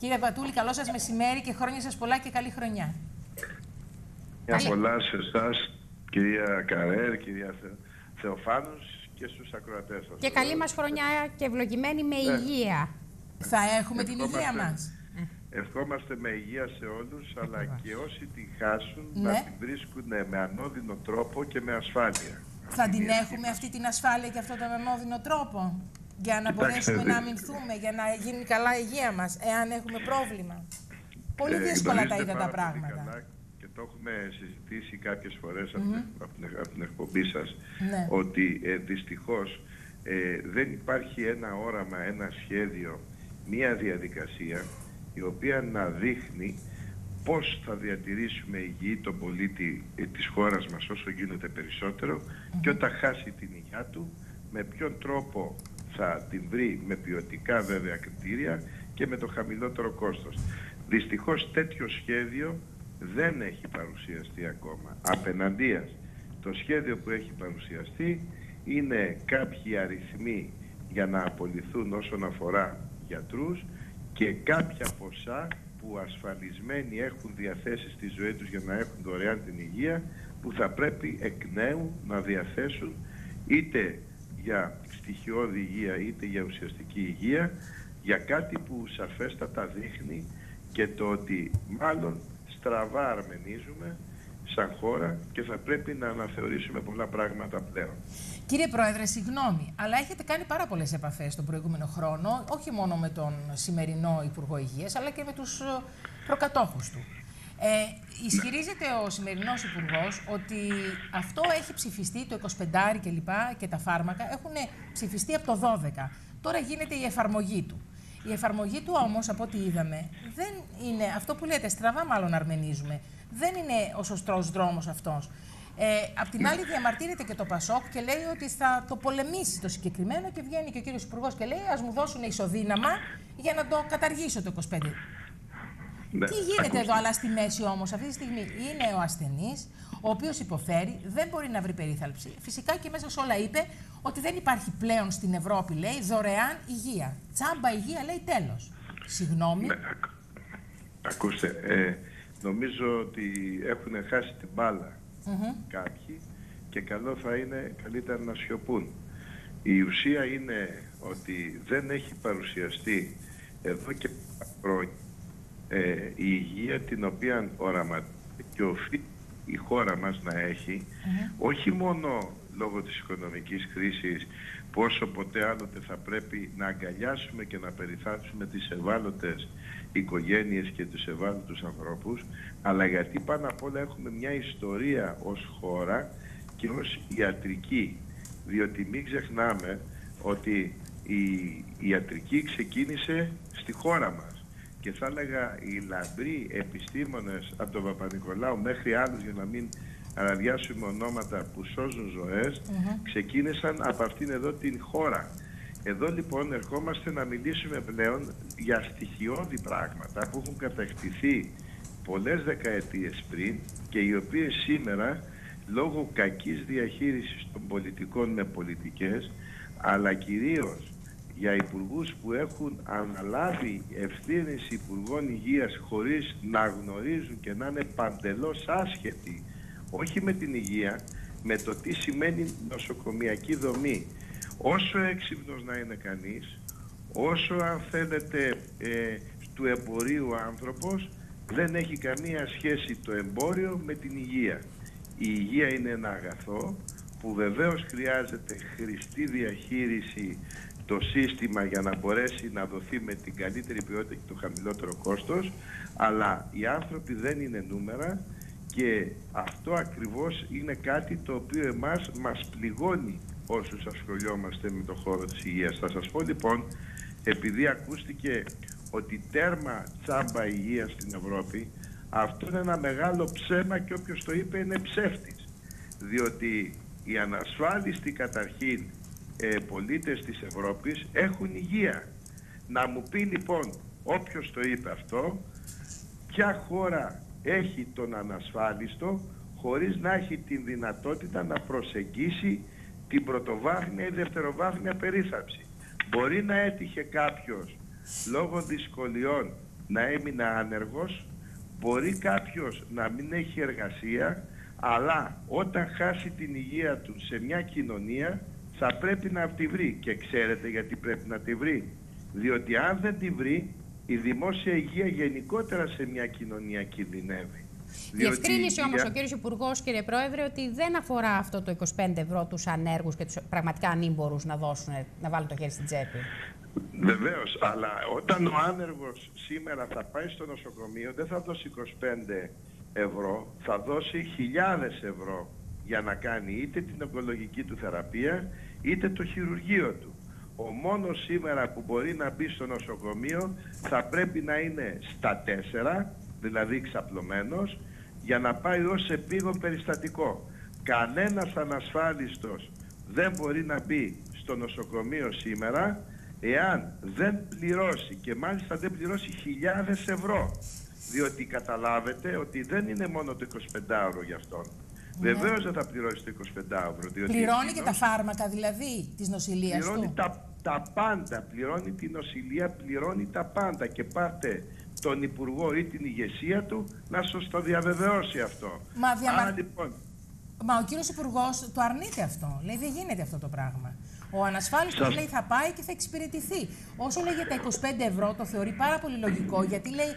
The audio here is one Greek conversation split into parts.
Κύριε Πατούλη, καλό σας μεσημέρι και χρόνια σας πολλά και καλή χρονιά. Μια πολλά σε εσάς, κυρία Καρέρ, κυρία Θε... Θεοφάνους και στους ακροατές σας. Και καλή μας χρονιά και ευλογημένη με Ναι. υγεία. Θα έχουμε την υγεία Ευχόμαστε. μας. Ευχόμαστε με υγεία σε όλους, αλλά και όσοι τη χάσουν Ναι. να την βρίσκουν με ανώδυνο τρόπο και με ασφάλεια. Θα την Είναι έχουμε αυτή την ασφάλεια και αυτόν τον ανώδυνο τρόπο. Για να Κοιτάξτε, μπορέσουμε δε- να αμυνθούμε, για να γίνει καλά η υγεία μας, εάν έχουμε πρόβλημα. Πολύ Ε, δύσκολα τα γνωρίζετε είδα τα πάρα πολύ πράγματα. καλά Και το έχουμε συζητήσει κάποιες φορές από, την, από την- από την εκπομπή σας Ναι. ότι ε, δυστυχώς ε, δεν υπάρχει ένα όραμα, ένα σχέδιο, μία διαδικασία η οποία να δείχνει πώς θα διατηρήσουμε υγιή τον πολίτη ε, της χώρας μας όσο γίνεται περισσότερο και όταν χάσει την υγεία του με ποιον τρόπο θα την βρει με ποιοτικά βέβαια κριτήρια και με το χαμηλότερο κόστος. Δυστυχώς τέτοιο σχέδιο δεν έχει παρουσιαστεί ακόμα. Απέναντίας, το σχέδιο που έχει παρουσιαστεί είναι κάποιοι αριθμοί για να απολυθούν όσον αφορά γιατρούς και κάποια ποσά που ασφαλισμένοι έχουν διαθέσεις στη ζωή τους για να έχουν δωρεάν την υγεία που θα πρέπει εκ νέου να διαθέσουν είτε για στοιχειώδη υγεία είτε για ουσιαστική υγεία για κάτι που σαφέστατα δείχνει και το ότι μάλλον στραβά αρμενίζουμε σαν χώρα και θα πρέπει να αναθεωρήσουμε πολλά πράγματα πλέον. Κύριε Πρόεδρε, συγγνώμη, αλλά έχετε κάνει πάρα πολλές επαφές τον προηγούμενο χρόνο, όχι μόνο με τον σημερινό Υπουργό Υγείας, αλλά και με τους προκατόχους του. Ε, ισχυρίζεται ο σημερινός Υπουργός ότι αυτό έχει ψηφιστεί, το 25 και λοιπά και τα φάρμακα έχουν ψηφιστεί από το 12. Τώρα γίνεται η εφαρμογή του. Η εφαρμογή του όμως, από ό,τι είδαμε, δεν είναι αυτό που λέτε, στραβά μάλλον αρμενίζουμε. Δεν είναι ο σωστός δρόμος αυτός. Ε, απ' την άλλη διαμαρτύρεται και το Πασόκ και λέει ότι θα το πολεμήσει το συγκεκριμένο και βγαίνει και ο κύριος Υπουργός και λέει ας μου δώσουν ισοδύναμα για να το καταργήσω το 25. Ναι, Τι γίνεται ακούστε. εδώ, αλλά στη μέση όμως, αυτή τη στιγμή είναι ο ασθενής, ο οποίος υποφέρει, δεν μπορεί να βρει περίθαλψη. Φυσικά και μέσα σε όλα είπε ότι δεν υπάρχει πλέον στην Ευρώπη, λέει, δωρεάν υγεία. Τσάμπα υγεία, λέει, τέλος. Συγγνώμη. Ναι, ακ- ακούστε, ε, νομίζω ότι έχουν χάσει την μπάλα Μμμ. κάποιοι και καλό θα είναι καλύτερα να σιωπούν. Η ουσία είναι ότι δεν έχει παρουσιαστεί εδώ και χρόνια ε, η υγεία την οποία οραματίζει και οφείλει η χώρα μας να έχει όχι μόνο λόγω της οικονομικής κρίσης πόσο ποτέ άλλοτε θα πρέπει να αγκαλιάσουμε και να περιθάψουμε τις ευάλωτες οικογένειες και τους ευάλωτους ανθρώπους αλλά γιατί πάνω απ' όλα έχουμε μια ιστορία ως χώρα και ως ιατρική. Διότι μην ξεχνάμε ότι η ιατρική ξεκίνησε στη χώρα μας και θα έλεγα οι λαμπροί επιστήμονες από τον Παπα-Νικολάου μέχρι άλλους για να μην αναδιάσουμε ονόματα που σώζουν ζωές ξεκίνησαν από αυτήν εδώ την χώρα. Εδώ λοιπόν ερχόμαστε να μιλήσουμε πλέον για στοιχειώδη πράγματα που έχουν κατακτηθεί πολλές δεκαετίες πριν και οι οποίες σήμερα λόγω κακής διαχείρισης των πολιτικών με πολιτικές αλλά κυρίως για υπουργούς που έχουν αναλάβει ευθύνες υπουργών υγείας χωρίς να γνωρίζουν και να είναι παντελώς άσχετοι όχι με την υγεία, με το τι σημαίνει νοσοκομιακή δομή. Όσο έξυπνος να είναι κανείς, όσο αν θέλετε ε, του εμπορίου άνθρωπος, δεν έχει καμία σχέση το εμπόριο με την υγεία. Η υγεία είναι ένα αγαθό που βεβαίως χρειάζεται χρηστή διαχείριση το σύστημα για να μπορέσει να δοθεί με την καλύτερη ποιότητα και το χαμηλότερο κόστος, αλλά οι άνθρωποι δεν είναι νούμερα και αυτό ακριβώς είναι κάτι το οποίο εμάς μας πληγώνει όσους ασχολιόμαστε με το χώρο της υγείας. Θα σας πω λοιπόν, επειδή ακούστηκε ότι τέρμα τσάμπα υγεία στην Ευρώπη, αυτό είναι ένα μεγάλο ψέμα και όποιος το είπε είναι ψεύτης. Διότι οι ανασφάλιστοι καταρχήν ε, πολίτες της Ευρώπης έχουν υγεία. Να μου πει λοιπόν όποιος το είπε αυτό, ποια χώρα έχει τον ανασφάλιστο χωρίς να έχει την δυνατότητα να προσεγγίσει την πρωτοβάθμια ή δευτεροβάθμια περίθαψη. Μπορεί να έτυχε κάποιος λόγω δυσκολιών να έμεινε άνεργος, μπορεί κάποιος να μην έχει εργασία, αλλά όταν χάσει την υγεία του σε μια κοινωνία θα πρέπει να τη βρει. Και ξέρετε γιατί πρέπει να τη βρει. Διότι αν δεν τη βρει, η δημόσια υγεία γενικότερα σε μια κοινωνία κινδυνεύει. Διευκρίνησε όμως ο κύριος Υπουργός, κύριε Πρόεδρε, ότι δεν αφορά αυτό το 25 ευρώ τους ανέργους και τους πραγματικά ανήμπορους να, δώσουν, να βάλουν το χέρι στην τσέπη. Βεβαίως, αλλά όταν ο άνεργος σήμερα θα πάει στο νοσοκομείο, δεν θα δώσει 25 ευρώ, θα δώσει χιλιάδες ευρώ για να κάνει είτε την ογκολογική του θεραπεία, είτε το χειρουργείο του. Ο μόνος σήμερα που μπορεί να μπει στο νοσοκομείο θα πρέπει να είναι στα 4, δηλαδή ξαπλωμένος, για να πάει ως επίγον περιστατικό. Κανένας ανασφάλιστος δεν μπορεί να μπει στο νοσοκομείο σήμερα εάν δεν πληρώσει και μάλιστα δεν πληρώσει χιλιάδες ευρώ. Διότι καταλάβετε ότι δεν είναι μόνο το 25 για αυτόν. Ναι. Βεβαίως δεν θα πληρώσει το 25 Διότι πληρώνει και τα φάρμακα δηλαδή της νοσηλείας του. Πληρώνει τα, τα πάντα. Πληρώνει τη νοσηλεία, πληρώνει τα πάντα. Και πάτε τον Υπουργό ή την ηγεσία του να σας το διαβεβαιώσει αυτό. Μα, διαμα... λοιπόν... Μα ο κύριος Υπουργός το αρνείται αυτό. Λέει δεν γίνεται αυτό το πράγμα. Ο ανασφάλιστος λέει θα πάει και θα εξυπηρετηθεί. Όσο λέει για τα 25 ευρώ το θεωρεί πάρα πολύ λογικό γιατί λέει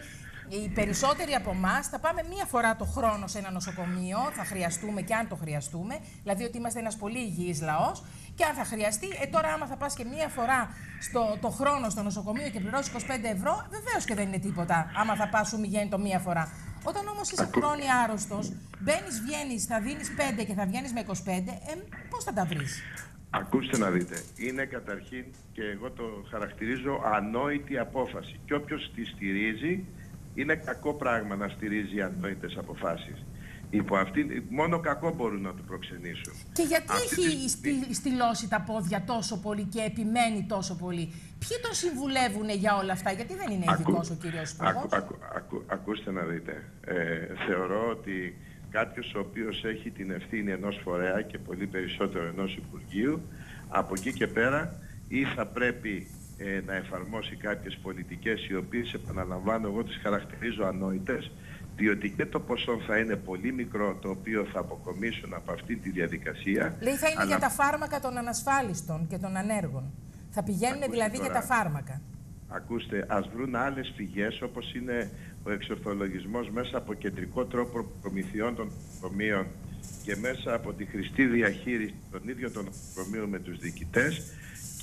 οι περισσότεροι από εμάς θα πάμε μία φορά το χρόνο σε ένα νοσοκομείο, θα χρειαστούμε και αν το χρειαστούμε, δηλαδή ότι είμαστε ένας πολύ υγιής λαός. Και αν θα χρειαστεί, ε, τώρα, άμα θα πας και μία φορά στο, το χρόνο στο νοσοκομείο και πληρώσεις 25 ευρώ, βεβαίως και δεν είναι τίποτα. Άμα θα πας, σου το μία φορά. Όταν όμως είσαι χρόνια άρρωστος, μπαίνεις, βγαίνεις, θα δίνεις 5 και θα βγαίνεις με 25, ε, πώς θα τα βρεις; Ακούστε να δείτε, είναι καταρχήν και εγώ το χαρακτηρίζω ανόητη απόφαση. Και όποιος τη στηρίζει είναι κακό πράγμα να στηρίζει ανόητες αποφάσεις. Υπό αυτή, μόνο κακό μπορούν να του προξενήσουν. Και γιατί έχει τη... στυλώσει τα πόδια τόσο πολύ και επιμένει τόσο πολύ; Ποιοι τον συμβουλεύουν για όλα αυτά, γιατί δεν είναι ειδικός ο κύριος Υπουργός. ακούστε να δείτε. Ε, θεωρώ ότι κάποιος ο οποίος έχει την ευθύνη ενός φορέα και πολύ περισσότερο ενός Υπουργείου, από εκεί και πέρα ή θα πρέπει ε, να εφαρμόσει κάποιες πολιτικές οι οποίες επαναλαμβάνω εγώ τις χαρακτηρίζω ανόητες διότι και το ποσό θα είναι πολύ μικρό το οποίο θα αποκομίσουν από αυτή τη διαδικασία. Λέει θα είναι για τα φάρμακα των ανασφάλιστων και των ανέργων. Θα πηγαίνουν δηλαδή για τα φάρμακα. Ακούστε, ας βρουν άλλες πηγές όπως είναι ο εξορθολογισμός μέσα από κεντρικό τρόπο προμηθειών των νοσοκομείων και μέσα από τη χρηστή διαχείριση των ίδιων των νοσοκομείων με τους διοικητές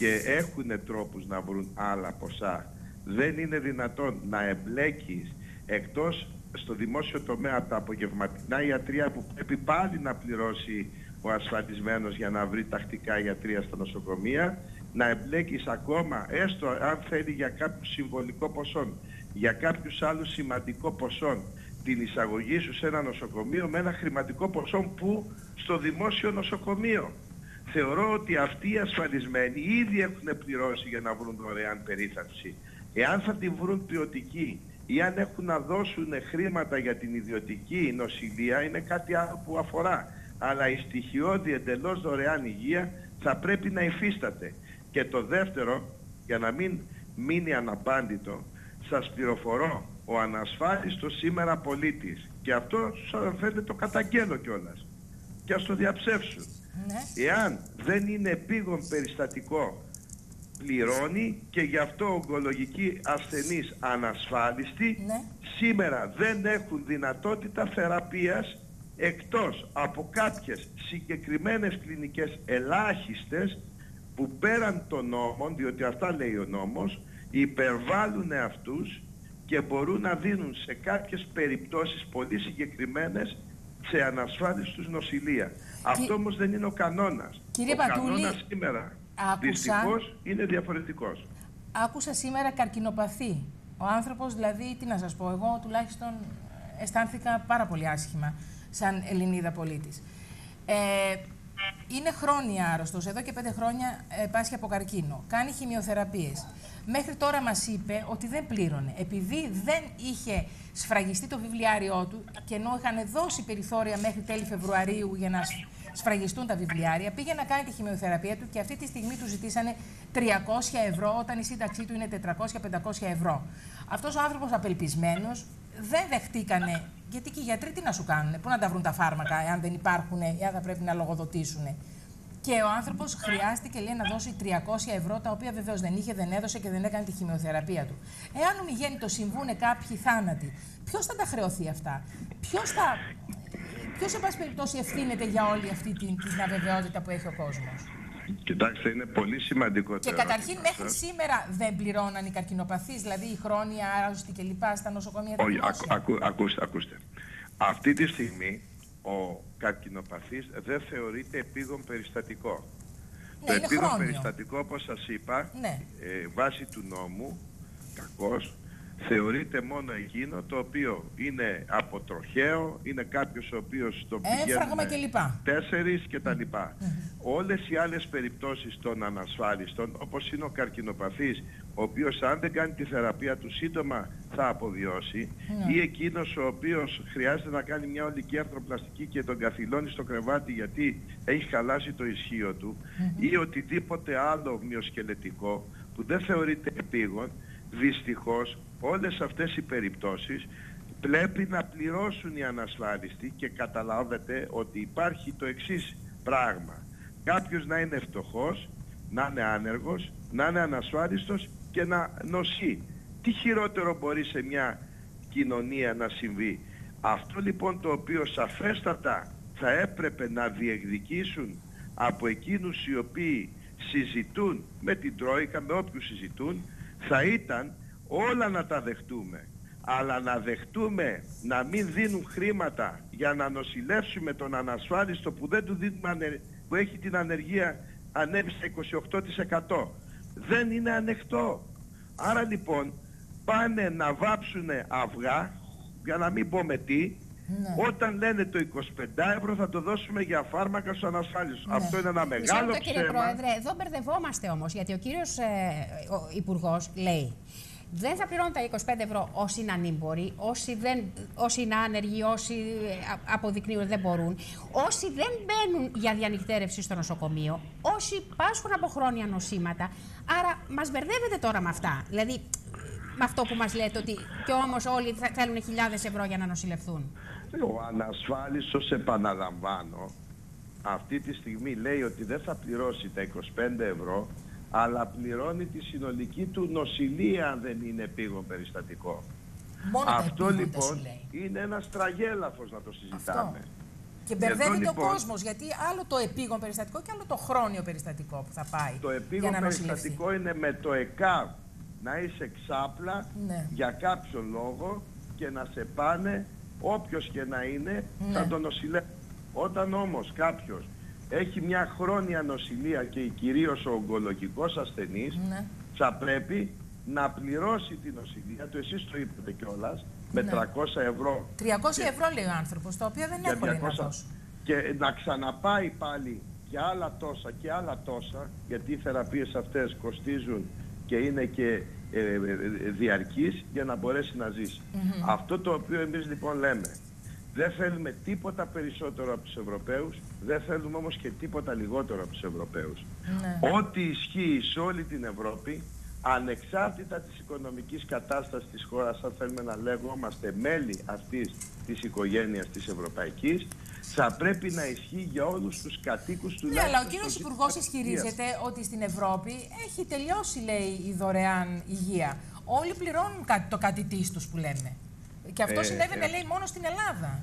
και έχουν τρόπους να βρουν άλλα ποσά. Δεν είναι δυνατόν να εμπλέκεις εκτός στο δημόσιο τομέα τα απογευματινά ιατρία που πρέπει πάλι να πληρώσει ο ασφαλισμένος για να βρει τακτικά ιατρία στα νοσοκομεία, να εμπλέκεις ακόμα, έστω αν θέλει για κάποιο συμβολικό ποσό, για κάποιους άλλους σημαντικό ποσό, την εισαγωγή σου σε ένα νοσοκομείο με ένα χρηματικό ποσό που στο δημόσιο νοσοκομείο θεωρώ ότι αυτοί οι ασφαλισμένοι ήδη έχουν πληρώσει για να βρουν δωρεάν περίθαλψη. Εάν θα την βρουν ποιοτική ή αν έχουν να δώσουν χρήματα για την ιδιωτική νοσηλεία είναι κάτι άλλο που αφορά. Αλλά η στοιχειώδη εντελώς δωρεάν υγεία θα πρέπει να υφίσταται. Και το δεύτερο, για να μην μείνει αναπάντητο, σας πληροφορώ, ο ανασφάλιστος σήμερα πολίτης, και αυτό σας φαίνεται το καταγγέλω κιόλας, και ας το διαψεύσουν ναι. Εάν δεν είναι επίγον περιστατικό πληρώνει και γι' αυτό ογκολογικοί ασθενείς ανασφάλιστοι ναι. σήμερα δεν έχουν δυνατότητα θεραπείας εκτός από κάποιες συγκεκριμένες κλινικές ελάχιστες που πέραν των νόμων, διότι αυτά λέει ο νόμος, υπερβάλλουν αυτούς και μπορούν να δίνουν σε κάποιες περιπτώσεις πολύ συγκεκριμένες σε ανασφάλιστους νοσηλεία. Αυτό όμως δεν είναι ο κανόνας. Κύριε ο Πατούλη, κανόνας σήμερα άκουσα, δυστυχώς είναι διαφορετικός. Άκουσα σήμερα καρκινοπαθή. Ο άνθρωπος δηλαδή, τι να σας πω, εγώ τουλάχιστον αισθάνθηκα πάρα πολύ άσχημα σαν Ελληνίδα πολίτης. Ε, είναι χρόνια άρρωστος, εδώ και πέντε χρόνια ε, πάσχει από καρκίνο. Κάνει χημειοθεραπείες. Μέχρι τώρα μας είπε ότι δεν πλήρωνε. Επειδή δεν είχε σφραγιστεί το βιβλιάριό του και ενώ είχαν δώσει περιθώρια μέχρι τέλη Φεβρουαρίου για να σφραγιστούν τα βιβλιάρια, πήγε να κάνει τη χημειοθεραπεία του και αυτή τη στιγμή του ζητήσανε 300 ευρώ όταν η σύνταξή του είναι 400-500 ευρώ. Αυτός ο άνθρωπος απελπισμένος δεν δεχτήκανε, γιατί και οι γιατροί τι να σου κάνουν, πού να τα βρουν τα φάρμακα, εάν δεν υπάρχουν, εάν θα πρέπει να λογοδοτήσουν. Και ο άνθρωπος χρειάστηκε λέει, να δώσει 300 ευρώ, τα οποία βεβαίως δεν είχε, δεν έδωσε και δεν έκανε τη χημειοθεραπεία του. Εάν ομιγέννητο συμβούν κάποιοι θάνατοι, ποιος θα τα χρεωθεί αυτά, ποιος θα. Ποιος, εν πάση περιπτώσει, ευθύνεται για όλη αυτή την, την αβεβαιότητα που έχει ο κόσμος; Κοιτάξτε, είναι πολύ σημαντικό Και καταρχήν, μέχρι σήμερα δεν πληρώναν οι καρκινοπαθείς, δηλαδή οι χρόνια άρρωστοι κλπ. στα νοσοκομεία. Όχι, ακού, ακούστε, ακούστε. Αυτή τη στιγμή ο καρκινοπαθής δεν θεωρείται επίγον περιστατικό. Ναι, το είναι επίγον χρόνιο. περιστατικό, όπως σας είπα, Ναι. ε, βάσει του νόμου, κακώς, θεωρείται μόνο εκείνο το οποίο είναι αποτροχαίο, είναι κάποιος ο οποίος το Έφραγμα πηγαίνουν κλπ. τέσσερις και τα λοιπά. Όλες οι άλλες περιπτώσεις των ανασφάλιστων, όπως είναι ο καρκινοπαθής, ο οποίος αν δεν κάνει τη θεραπεία του σύντομα θα αποβιώσει, Ναι. ή εκείνος ο οποίος χρειάζεται να κάνει μια ολική αρθροπλαστική και τον καθυλώνει στο κρεβάτι γιατί έχει χαλάσει το ισχύο του, ή οτιδήποτε άλλο μυοσκελετικό που δεν θεωρείται επίγον, δυστυχώς όλες αυτές οι περιπτώσεις πρέπει να πληρώσουν οι ανασφάλιστοι και καταλάβετε ότι υπάρχει το εξής πράγμα. Κάποιος να είναι φτωχός, να είναι άνεργος, να είναι ανασφάλιστος και να νοσεί. Τι χειρότερο μπορεί σε μια κοινωνία να συμβεί; Αυτό λοιπόν το οποίο σαφέστατα θα έπρεπε να διεκδικήσουν από εκείνους οι οποίοι συζητούν με την Τρόικα, με όποιους συζητούν, θα ήταν όλα να τα δεχτούμε. Αλλά να δεχτούμε να μην δίνουν χρήματα για να νοσηλεύσουμε τον ανασφάλιστο που, δεν του δίνουμε, ανε- που έχει την ανεργία ανέβει στα 28%. Δεν είναι ανεκτό. Άρα λοιπόν πάνε να βάψουν αυγά, για να μην πω με τι, Ναι. όταν λένε το 25 ευρώ θα το δώσουμε για φάρμακα στους ανασφάλιστους. Ναι. Αυτό είναι ένα Μισό μεγάλο λεπτό, κύριε ψέμα. Πρόεδρε, εδώ μπερδευόμαστε όμως, γιατί ο κύριος ε, ο Υπουργός λέει. Δεν θα πληρώνουν τα 25 ευρώ όσοι είναι ανήμποροι, όσοι, δεν, όσοι είναι άνεργοι, όσοι ε, α- αποδεικνύουν ότι δεν μπορούν, όσοι δεν μπαίνουν για διανυκτέρευση στο νοσοκομείο, όσοι πάσχουν από χρόνια νοσήματα. Άρα μας μπερδεύετε τώρα με αυτά. Δηλαδή, με αυτό που μας λέτε ότι και όμως όλοι θα θέλουν χιλιάδες ευρώ για να νοσηλευθούν. Ο ανασφάλιστος, επαναλαμβάνω, αυτή τη στιγμή λέει ότι δεν θα πληρώσει τα 25 ευρώ, αλλά πληρώνει τη συνολική του νοσηλεία αν δεν είναι επίγον περιστατικό. Μόνο τα Αυτό επίγοντα λοιπόν σου λέει. είναι ένα τραγέλαφος να το συζητάμε. Και Εδώ, μπερδεύεται λοιπόν, ο κόσμος, γιατί άλλο το επίγον περιστατικό και άλλο το χρόνιο περιστατικό που θα πάει. Το για επίγον να νοσηλευτεί. περιστατικό είναι με το ΕΚΑΒ να είσαι ξάπλα Ναι. για κάποιο λόγο και να σε πάνε όποιος και να είναι Ναι. θα τον νοσηλεύει. Όταν όμως κάποιος έχει μια χρόνια νοσηλεία και κυρίως ο ογκολογικός ασθενής Ναι. θα πρέπει να πληρώσει την νοσηλεία του, εσείς το είπατε κιόλας, με Ναι. 300 ευρώ 300 Και- ευρώ λέει ο άνθρωπος, το οποίο δεν για έχω λέει, να 200 δώσω. και να ξαναπάει πάλι και άλλα τόσα και άλλα τόσα γιατί οι θεραπείες αυτές κοστίζουν και είναι και ε, ε, ε, διαρκείς για να μπορέσει να ζήσει. Αυτό το οποίο εμείς λοιπόν λέμε δεν θέλουμε τίποτα περισσότερο από τους Ευρωπαίους, δεν θέλουμε όμως και τίποτα λιγότερο από τους Ευρωπαίους. Ναι. Ό,τι ισχύει σε όλη την Ευρώπη, ανεξάρτητα της οικονομικής κατάστασης της χώρας, αν θέλουμε να λέγομαστε μέλη αυτής της οικογένειας της Ευρωπαϊκής, θα πρέπει να ισχύει για όλους τους κατοίκους του Ναι, αλλά ο κύριος Υπουργός ισχυρίζεται ότι στην Ευρώπη έχει τελειώσει, λέει, η δωρεάν υγεία. Όλοι πληρώνουν κάτι, το κάτι της τους που λέμε. Και αυτό Ε, συνέβαινε, ε. λέει, μόνο στην Ελλάδα.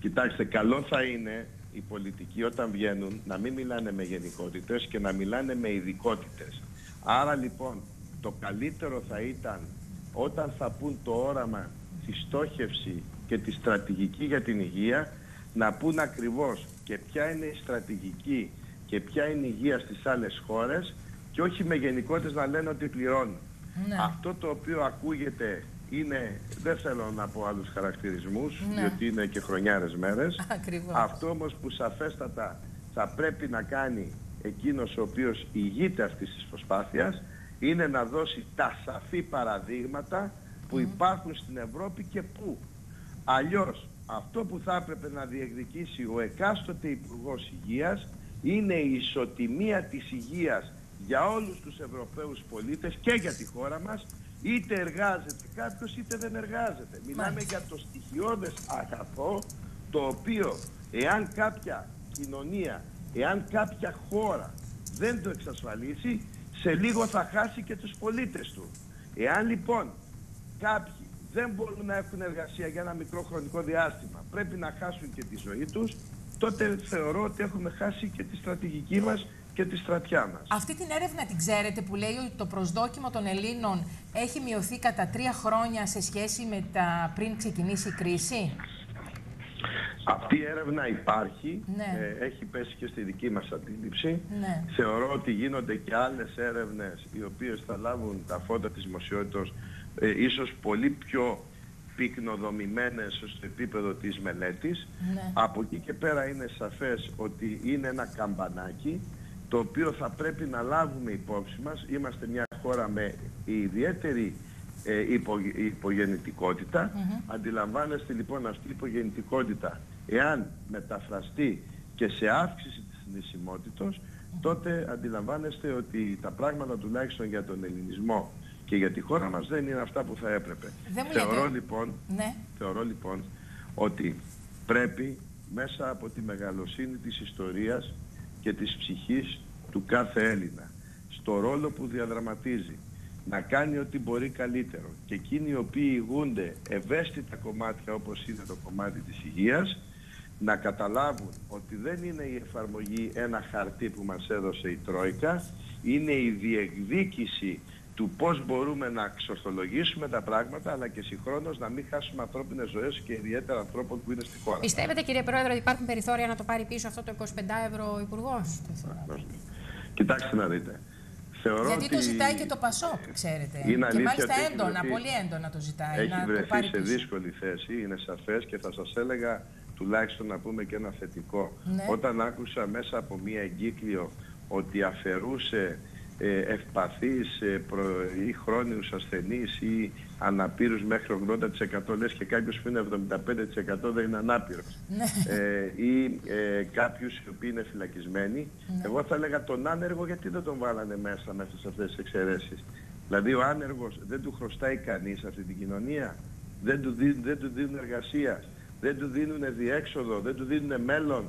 Κοιτάξτε, καλό θα είναι οι πολιτικοί όταν βγαίνουν να μην μιλάνε με γενικότητες και να μιλάνε με ειδικότητες. Άρα λοιπόν το καλύτερο θα ήταν όταν θα πούν το όραμα, τη στόχευση και τη στρατηγική για την υγεία να πούν ακριβώς και ποια είναι η στρατηγική και ποια είναι η υγεία στις άλλες χώρες και όχι με γενικότητες να λένε ότι πληρώνουν. Ναι. Αυτό το οποίο ακούγεται είναι, δεν θέλω να πω άλλους χαρακτηρισμούς, Ναι. διότι είναι και χρονιάρες μέρες. Ακριβώς. Αυτό όμως που σαφέστατα θα πρέπει να κάνει εκείνος ο οποίος ηγείται αυτής της προσπάθειας είναι να δώσει τα σαφή παραδείγματα που υπάρχουν στην Ευρώπη και πού. Αλλιώς αυτό που θα έπρεπε να διεκδικήσει ο εκάστοτε Υπουργός Υγείας είναι η ισοτιμία της υγείας για όλους τους Ευρωπαίους πολίτες και για τη χώρα μας είτε εργάζεται κάποιος είτε δεν εργάζεται. Μιλάμε για το στοιχειώδες αγαθό το οποίο εάν κάποια κοινωνία, εάν κάποια χώρα δεν το εξασφαλίσει σε λίγο θα χάσει και τους πολίτες του. Εάν λοιπόν κάποιοι δεν μπορούν να έχουν εργασία για ένα μικρό χρονικό διάστημα, πρέπει να χάσουν και τη ζωή τους, τότε θεωρώ ότι έχουμε χάσει και τη στρατηγική μας και τη στρατιά μας. Αυτή την έρευνα την ξέρετε που λέει ότι το προσδόκιμο των Ελλήνων έχει μειωθεί κατά τρία χρόνια σε σχέση με τα πριν ξεκινήσει η κρίση; Αυτή η έρευνα υπάρχει, Ναι. ε, έχει πέσει και στη δική μας αντίληψη. Ναι. Θεωρώ ότι γίνονται και άλλες έρευνες οι οποίες θα λάβουν τα φώτα της δημοσιότητας ε, ίσως πολύ πιο πυκνοδομημένες στο επίπεδο της μελέτης. Ναι. Από εκεί και πέρα είναι σαφές ότι είναι ένα καμπανάκι το οποίο θα πρέπει να λάβουμε υπόψη μας. Είμαστε μια χώρα με ιδιαίτερη ε, υπο, υπογεννητικότητα. Αντιλαμβάνεστε λοιπόν αυτή η υπογεννητικότητα εάν μεταφραστεί και σε αύξηση της νησιμότητος τότε αντιλαμβάνεστε ότι τα πράγματα τουλάχιστον για τον ελληνισμό και για τη χώρα μας δεν είναι αυτά που θα έπρεπε. Δεν μου Θεωρώ λέτε- λοιπόν Ναι. Θεωρώ λοιπόν ότι πρέπει μέσα από τη μεγαλοσύνη της ιστορίας και της ψυχής του κάθε Έλληνα στο ρόλο που διαδραματίζει να κάνει ό,τι μπορεί καλύτερο και εκείνοι οι οποίοι ηγούνται ευαίσθητα κομμάτια όπως είναι το κομμάτι της υγείας να καταλάβουν ότι δεν είναι η εφαρμογή ένα χαρτί που μας έδωσε η Τρόικα είναι η διεκδίκηση του πώς μπορούμε να εξορθολογήσουμε τα πράγματα αλλά και συγχρόνως να μην χάσουμε ανθρώπινες ζωές και ιδιαίτερα ανθρώπων που είναι στη χώρα. Πιστεύετε, κύριε Πρόεδρε, ότι υπάρχουν περιθώρια να το πάρει πίσω αυτό το 25 ευρώ ο Υπουργός; Κοιτάξτε να δείτε. Θεωρώ Γιατί ότι το ζητάει και το Πασόκ, ξέρετε. Είναι και αλήθεια μάλιστα ότι έχει έντονα, βρεθεί- πολύ έντονα το ζητάει. έχει να το βρεθεί πάρει σε πίσω. δύσκολη θέση, είναι σαφές και θα σας έλεγα τουλάχιστον να πούμε και ένα θετικό. Ναι. Όταν άκουσα μέσα από μία εγκύκλιο ότι αφαιρούσε ε, ευπαθείς ε, προ- ή χρόνιους ασθενείς ή αναπήρους μέχρι 80% λες και κάποιος που είναι 75% δεν είναι ανάπηρος Ναι. ε, ή ε, κάποιους οι οποίοι είναι φυλακισμένοι Ναι. εγώ θα έλεγα τον άνεργο γιατί δεν τον βάλανε μέσα μέσα σε αυτές τις εξαιρέσεις δηλαδή ο άνεργος δεν του χρωστάει κανείς αυτή την κοινωνία; Δεν του, δίνουν, δεν του δίνουν εργασία; Δεν του δίνουν διέξοδο; Δεν του δίνουν μέλλον;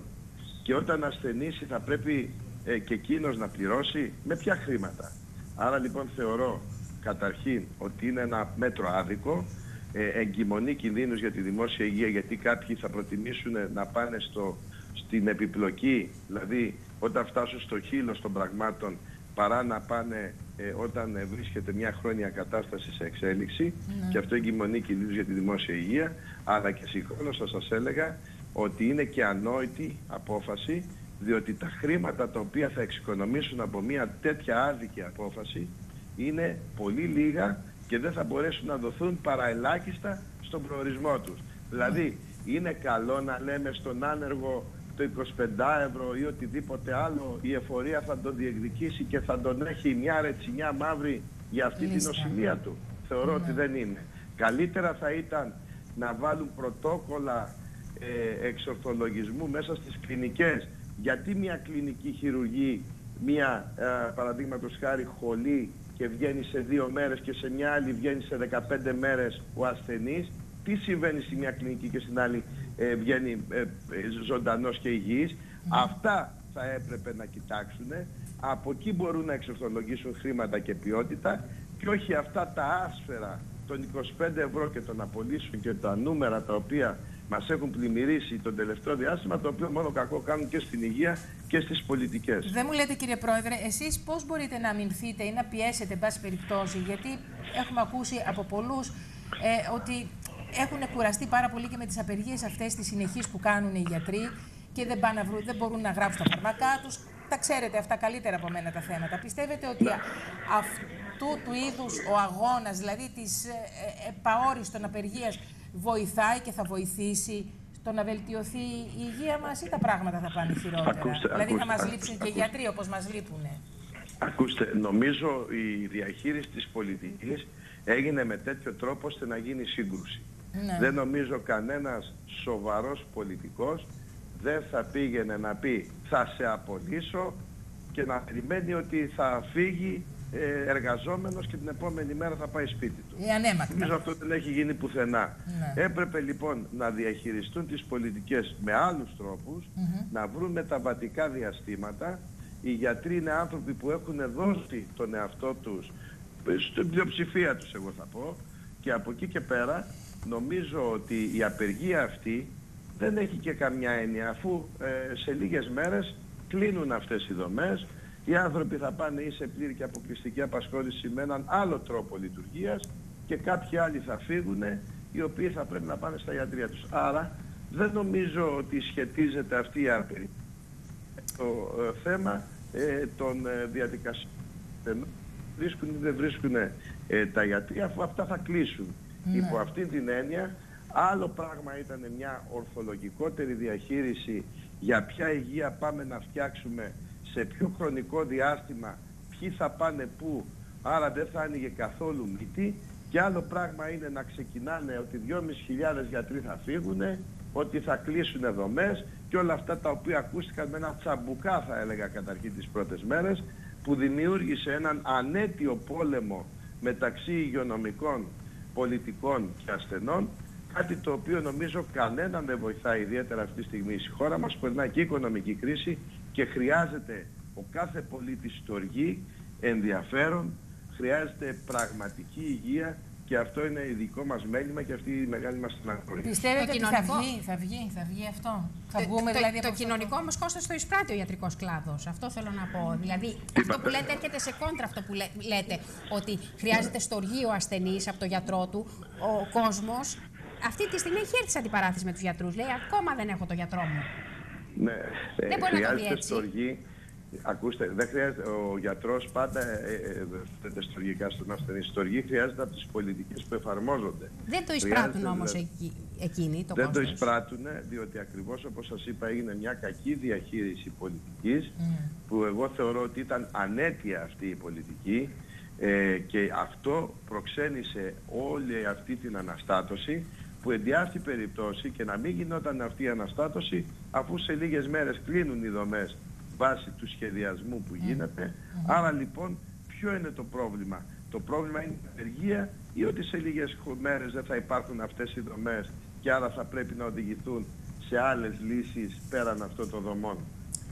Και όταν ασθενήσει θα πρέπει ε, και εκείνος να πληρώσει με ποια χρήματα. Άρα λοιπόν θεωρώ καταρχήν ότι είναι ένα μέτρο άδικο, ε, εγκυμονεί κινδύνους για τη δημόσια υγεία γιατί κάποιοι θα προτιμήσουν να πάνε στο, στην επιπλοκή, δηλαδή όταν φτάσουν στο χείλος των πραγμάτων παρά να πάνε ε, όταν ε, βρίσκεται μια χρόνια κατάσταση σε εξέλιξη. Και αυτό εγκυμονεί κινδύνους για τη δημόσια υγεία. Αλλά και συγχρόνως θα σας έλεγα ότι είναι και ανόητη απόφαση διότι τα χρήματα τα οποία θα εξοικονομήσουν από μια τέτοια άδικη απόφαση είναι πολύ λίγα και δεν θα μπορέσουν να δοθούν παραελάχιστα στον προορισμό τους. Δηλαδή είναι καλό να λέμε στον άνεργο το 25 ευρώ ή οτιδήποτε άλλο η εφορία θα τον διεκδικήσει και θα τον έχει μια ρετσινιά μαύρη για αυτή την Λίστα. νοσηλεία του. Θεωρώ ότι δεν είναι. Καλύτερα θα ήταν να βάλουν πρωτόκολλα ε, εξορθολογισμού μέσα στις κλινικές. Γιατί μια κλινική χειρουργή, μια ε, παραδείγματος χάρη χολή και βγαίνει σε δύο μέρες και σε μια άλλη βγαίνει σε 15 μέρες ο ασθενής, τι συμβαίνει στη μια κλινική και στην άλλη ε, βγαίνει ε, ε, ζωντανός και υγιής. Αυτά θα έπρεπε να κοιτάξουν. Από εκεί μπορούν να εξορθολογήσουν χρήματα και ποιότητα και όχι αυτά τα άσφαιρα των 25 ευρώ και των απολύσεων και τα νούμερα τα οποία μας έχουν πλημμυρίσει τον τελευταίο διάστημα, το οποίο μόνο κακό κάνουν και στην υγεία και στις πολιτικές. Δεν μου λέτε κύριε Πρόεδρε, εσείς πώς μπορείτε να αμυνθείτε ή να πιέσετε, εν πάση περιπτώσει, γιατί έχουμε ακούσει από πολλούς ε, ότι έχουν κουραστεί πάρα πολύ και με τις απεργίες αυτές τις συνεχείς που κάνουν οι γιατροί και δεν, πάνε να βρουν, δεν μπορούν να γράψουν τα φαρμακά τους. Τα ξέρετε αυτά καλύτερα από μένα τα θέματα. Πιστεύετε ότι α- αυτού του είδους ο αγώνας, δηλαδή της ε, ε, επαόριστον απεργίας, βοηθάει και θα βοηθήσει στο να βελτιωθεί η υγεία μας ή τα πράγματα θα πάνε χειρότερα; Ακούστε, δηλαδή θα ακούστε, μας ακούστε, λείψουν και οι ακούστε. γιατροί όπως μας λείπουνε. Ακούστε, νομίζω η διαχείριση της πολιτικής έγινε με τέτοιο τρόπο ώστε να γίνει σύγκρουση. Ναι. Δεν νομίζω κανένας σοβαρός πολιτικός δεν θα πήγαινε να πει θα σε απολύσω και να περιμένει ότι θα φύγει ε, εργαζόμενος και την επόμενη μέρα θα πάει σπίτι του. Η ανέμακτα. Νομίζω αυτό δεν έχει γίνει πουθενά. Ναι. Έπρεπε λοιπόν να διαχειριστούν τις πολιτικές με άλλους τρόπους, να βρουν μεταβατικά διαστήματα. Οι γιατροί είναι άνθρωποι που έχουν δώσει τον εαυτό τους, ε, στην πλειοψηφία τους εγώ θα πω, και από εκεί και πέρα νομίζω ότι η απεργία αυτή δεν έχει και καμιά έννοια, αφού ε, σε λίγες μέρες κλείνουν αυτές οι δομές, οι άνθρωποι θα πάνε ή σε πλήρη και αποκλειστική απασχόληση με έναν άλλο τρόπο λειτουργίας και κάποιοι άλλοι θα φύγουν οι οποίοι θα πρέπει να πάνε στα ιατρία τους. Άρα δεν νομίζω ότι σχετίζεται αυτή η απεργία το ε, θέμα ε, των ε, διαδικασιών. Βρίσκουν ή δεν βρίσκουν ε, τα γιατρία αφού αυτά θα κλείσουν. Ναι. Υπό αυτή την έννοια άλλο πράγμα ήταν μια ορθολογικότερη διαχείριση για ποια υγεία πάμε να φτιάξουμε σε ποιο χρονικό διάστημα ποιοι θα πάνε πού άρα δεν θα άνοιγε καθόλου μύτη και άλλο πράγμα είναι να ξεκινάνε ότι 2.500 γιατροί θα φύγουν, ότι θα κλείσουν δομές και όλα αυτά τα οποία ακούστηκαν με ένα τσαμπουκά θα έλεγα καταρχήν τις πρώτες μέρες που δημιούργησε έναν ανέτιο πόλεμο μεταξύ υγειονομικών, πολιτικών και ασθενών κάτι το οποίο νομίζω κανέναν δεν βοηθάει ιδιαίτερα αυτή τη στιγμή. Η χώρα μας περνάει και οικονομική κρίση και χρειάζεται ο κάθε πολίτης στοργή, ενδιαφέρον, χρειάζεται πραγματική υγεία και αυτό είναι ειδικό μας μέλημα και αυτή η μεγάλη μας στεναχωρία. Πιστεύετε Το ότι θα κοινωνικό- βγει, θα βγει, θα βγει αυτό; Θα Ε, βγούμε το, δηλαδή το από αυτό κοινωνικό όμως κόστος το εισπράττει ο ιατρικός κλάδος. Αυτό θέλω να πω. Δηλαδή, αυτό είπατε; που λέτε έρχεται σε κόντρα αυτό που λέ- λέτε. Ότι χρειάζεται στοργή ο ασθενής από το γιατρό του, ο κόσμος. Αυτή τη στιγμή έχει έρθει σε αντιπαράθεση με τους γιατρούς. Λέει: Ακόμα δεν έχω το γιατρό μου. Ναι, ε, Δεν μπορεί να το δει χρειάζεται έτσι. στοργή. Ακούστε, δεν χρειάζεται, ο γιατρός πάντα ε, ε, δεν στοργικά στον ασθενή. Στοργή χρειάζεται από τις πολιτικές που εφαρμόζονται. Δεν το εισπράττουν Χρειάζεται, όμως δηλαδή- εκείνοι το δεν το κόστος. εισπράττουν διότι ακριβώς όπως σας είπα έγινε μια κακή διαχείριση πολιτικής που εγώ θεωρώ ότι ήταν ανέτεια αυτή η πολιτική ε, και αυτό προξένησε όλη αυτή την αναστάτωση που εν τη αυτή περιπτώσει και να μην γινόταν αυτή η αναστάτωση αφού σε λίγες μέρες κλείνουν οι δομές βάσει του σχεδιασμού που γίνεται. Άρα λοιπόν ποιο είναι το πρόβλημα; Το πρόβλημα είναι η απεργία ή ότι σε λίγες χω- μέρες δεν θα υπάρχουν αυτές οι δομές και άρα θα πρέπει να οδηγηθούν σε άλλες λύσεις πέραν αυτών των δομών;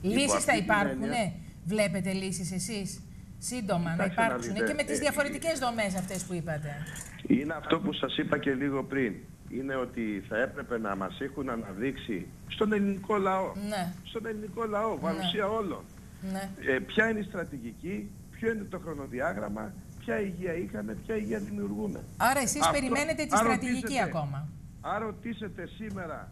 Υπό Λύσεις αυτή θα την υπάρχουν, έννοια- ναι. Βλέπετε λύσεις εσείς. Σύντομα να Κοιτάξτε να υπάρξουν δείτε, και με τις ε, διαφορετικές δομές αυτές που είπατε. Είναι αυτό που σας είπα και λίγο πριν. Είναι ότι θα έπρεπε να μας έχουν αναδείξει στον ελληνικό λαό. Ναι, Στον ελληνικό λαό, παρουσία όλων. ναι. Ε, ποια είναι η στρατηγική, ποιο είναι το χρονοδιάγραμμα, ποια υγεία είχαμε, ποια υγεία δημιουργούμε. Άρα εσείς Αυτό- περιμένετε τη αν στρατηγική ρωτήσετε- ακόμα. Αν ρωτήσετε σήμερα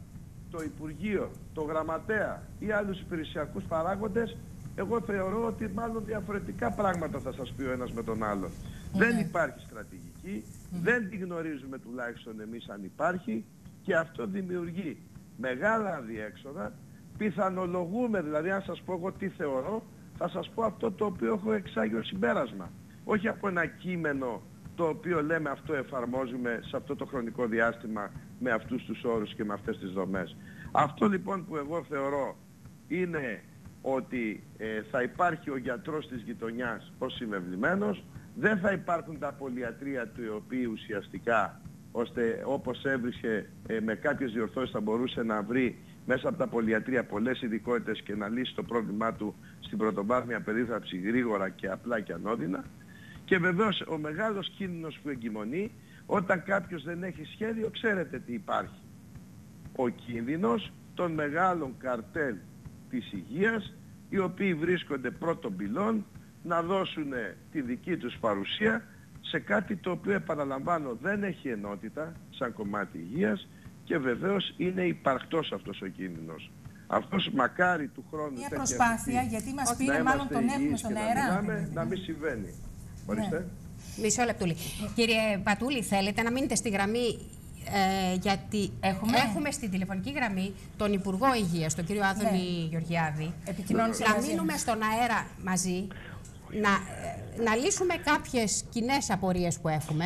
το Υπουργείο, το Γραμματέα ή άλλους υπηρεσιακούς παράγοντες, εγώ θεωρώ ότι μάλλον διαφορετικά πράγματα θα σας πει ο ένας με τον άλλον. Δεν υπάρχει στρατηγική, δεν τη γνωρίζουμε τουλάχιστον εμείς αν υπάρχει και αυτό δημιουργεί μεγάλα αδιέξοδα, πιθανολογούμε, δηλαδή αν σας πω εγώ τι θεωρώ, θα σας πω αυτό το οποίο έχω εξάγει ως συμπέρασμα. Όχι από ένα κείμενο το οποίο λέμε αυτό εφαρμόζουμε σε αυτό το χρονικό διάστημα με αυτούς τους όρους και με αυτές τις δομές. Αυτό λοιπόν που εγώ θεωρώ είναι ότι ε, θα υπάρχει ο γιατρός της γειτονιάς ως συμβεβλημένος, δεν θα υπάρχουν τα πολυατρία του οι οποίοι ουσιαστικά ώστε όπως έβρισκε ε, με κάποιες διορθώσεις θα μπορούσε να βρει μέσα από τα πολυατρία πολλές ειδικότητες και να λύσει το πρόβλημά του στην πρωτοβάθμια περίθαψη γρήγορα και απλά και ανώδυνα. Και βεβαίως ο μεγάλος κίνδυνος που εγκυμονεί όταν κάποιος δεν έχει σχέδιο ξέρετε τι υπάρχει. Ο κίνδυνος των μεγάλων καρτέλ της υγείας οι οποίοι βρίσκονται πρώτων πυλών να δώσουν τη δική τους παρουσία σε κάτι το οποίο επαναλαμβάνω δεν έχει ενότητα σαν κομμάτι υγείας και βεβαίως είναι υπαρκτός αυτός ο κίνδυνος. Αυτός μακάρι του χρόνου Μια τέτοια προσπάθεια, στιγμή γιατί μας να πήρε μάλλον είμαστε τον έχουμε υγιείς στον και να αέρα. μιλάμε, να μην συμβαίνει. Ορίστε. Μισό λεπτούλι. Κύριε Πατούλη, θέλετε να μείνετε στη γραμμή. Ε, γιατί Έχουμε; στην τηλεφωνική γραμμή τον Υπουργό Υγείας, τον κύριο Άδωνη Γεωργιάδη. Επικοινώνησε Να μαζί μείνουμε μας. στον αέρα μαζί. Να, ε, να λύσουμε κάποιες κοινέ απορίες που έχουμε.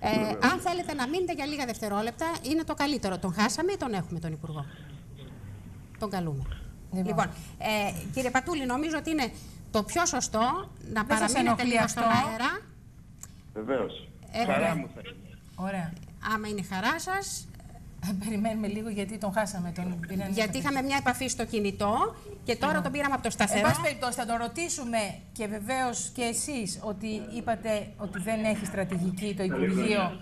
Ε, αν θέλετε να μείνετε για λίγα δευτερόλεπτα, είναι το καλύτερο. Τον χάσαμε ή τον έχουμε τον Υπουργό; Τον καλούμε. Λοιπόν. Λοιπόν, ε, κύριε Πατούλη, νομίζω ότι είναι το πιο σωστό να Δεν σας παραμείνετε ενοχλεί λίγο στον αυτό; αέρα. Βεβαίως. Έχουμε. Χαρά μου θα είναι. Ωραία. Άμα είναι χαρά σας, Ε, Περιμένουμε λίγο γιατί τον χάσαμε. Τον πήραν γιατί είχαμε μια επαφή στο κινητό και τώρα τον πήραμε από το Εν σταθερό. πάση περιπτώσει, θα το ρωτήσουμε και βεβαίως και εσείς ότι είπατε ότι δεν έχει στρατηγική το Υπουργείο.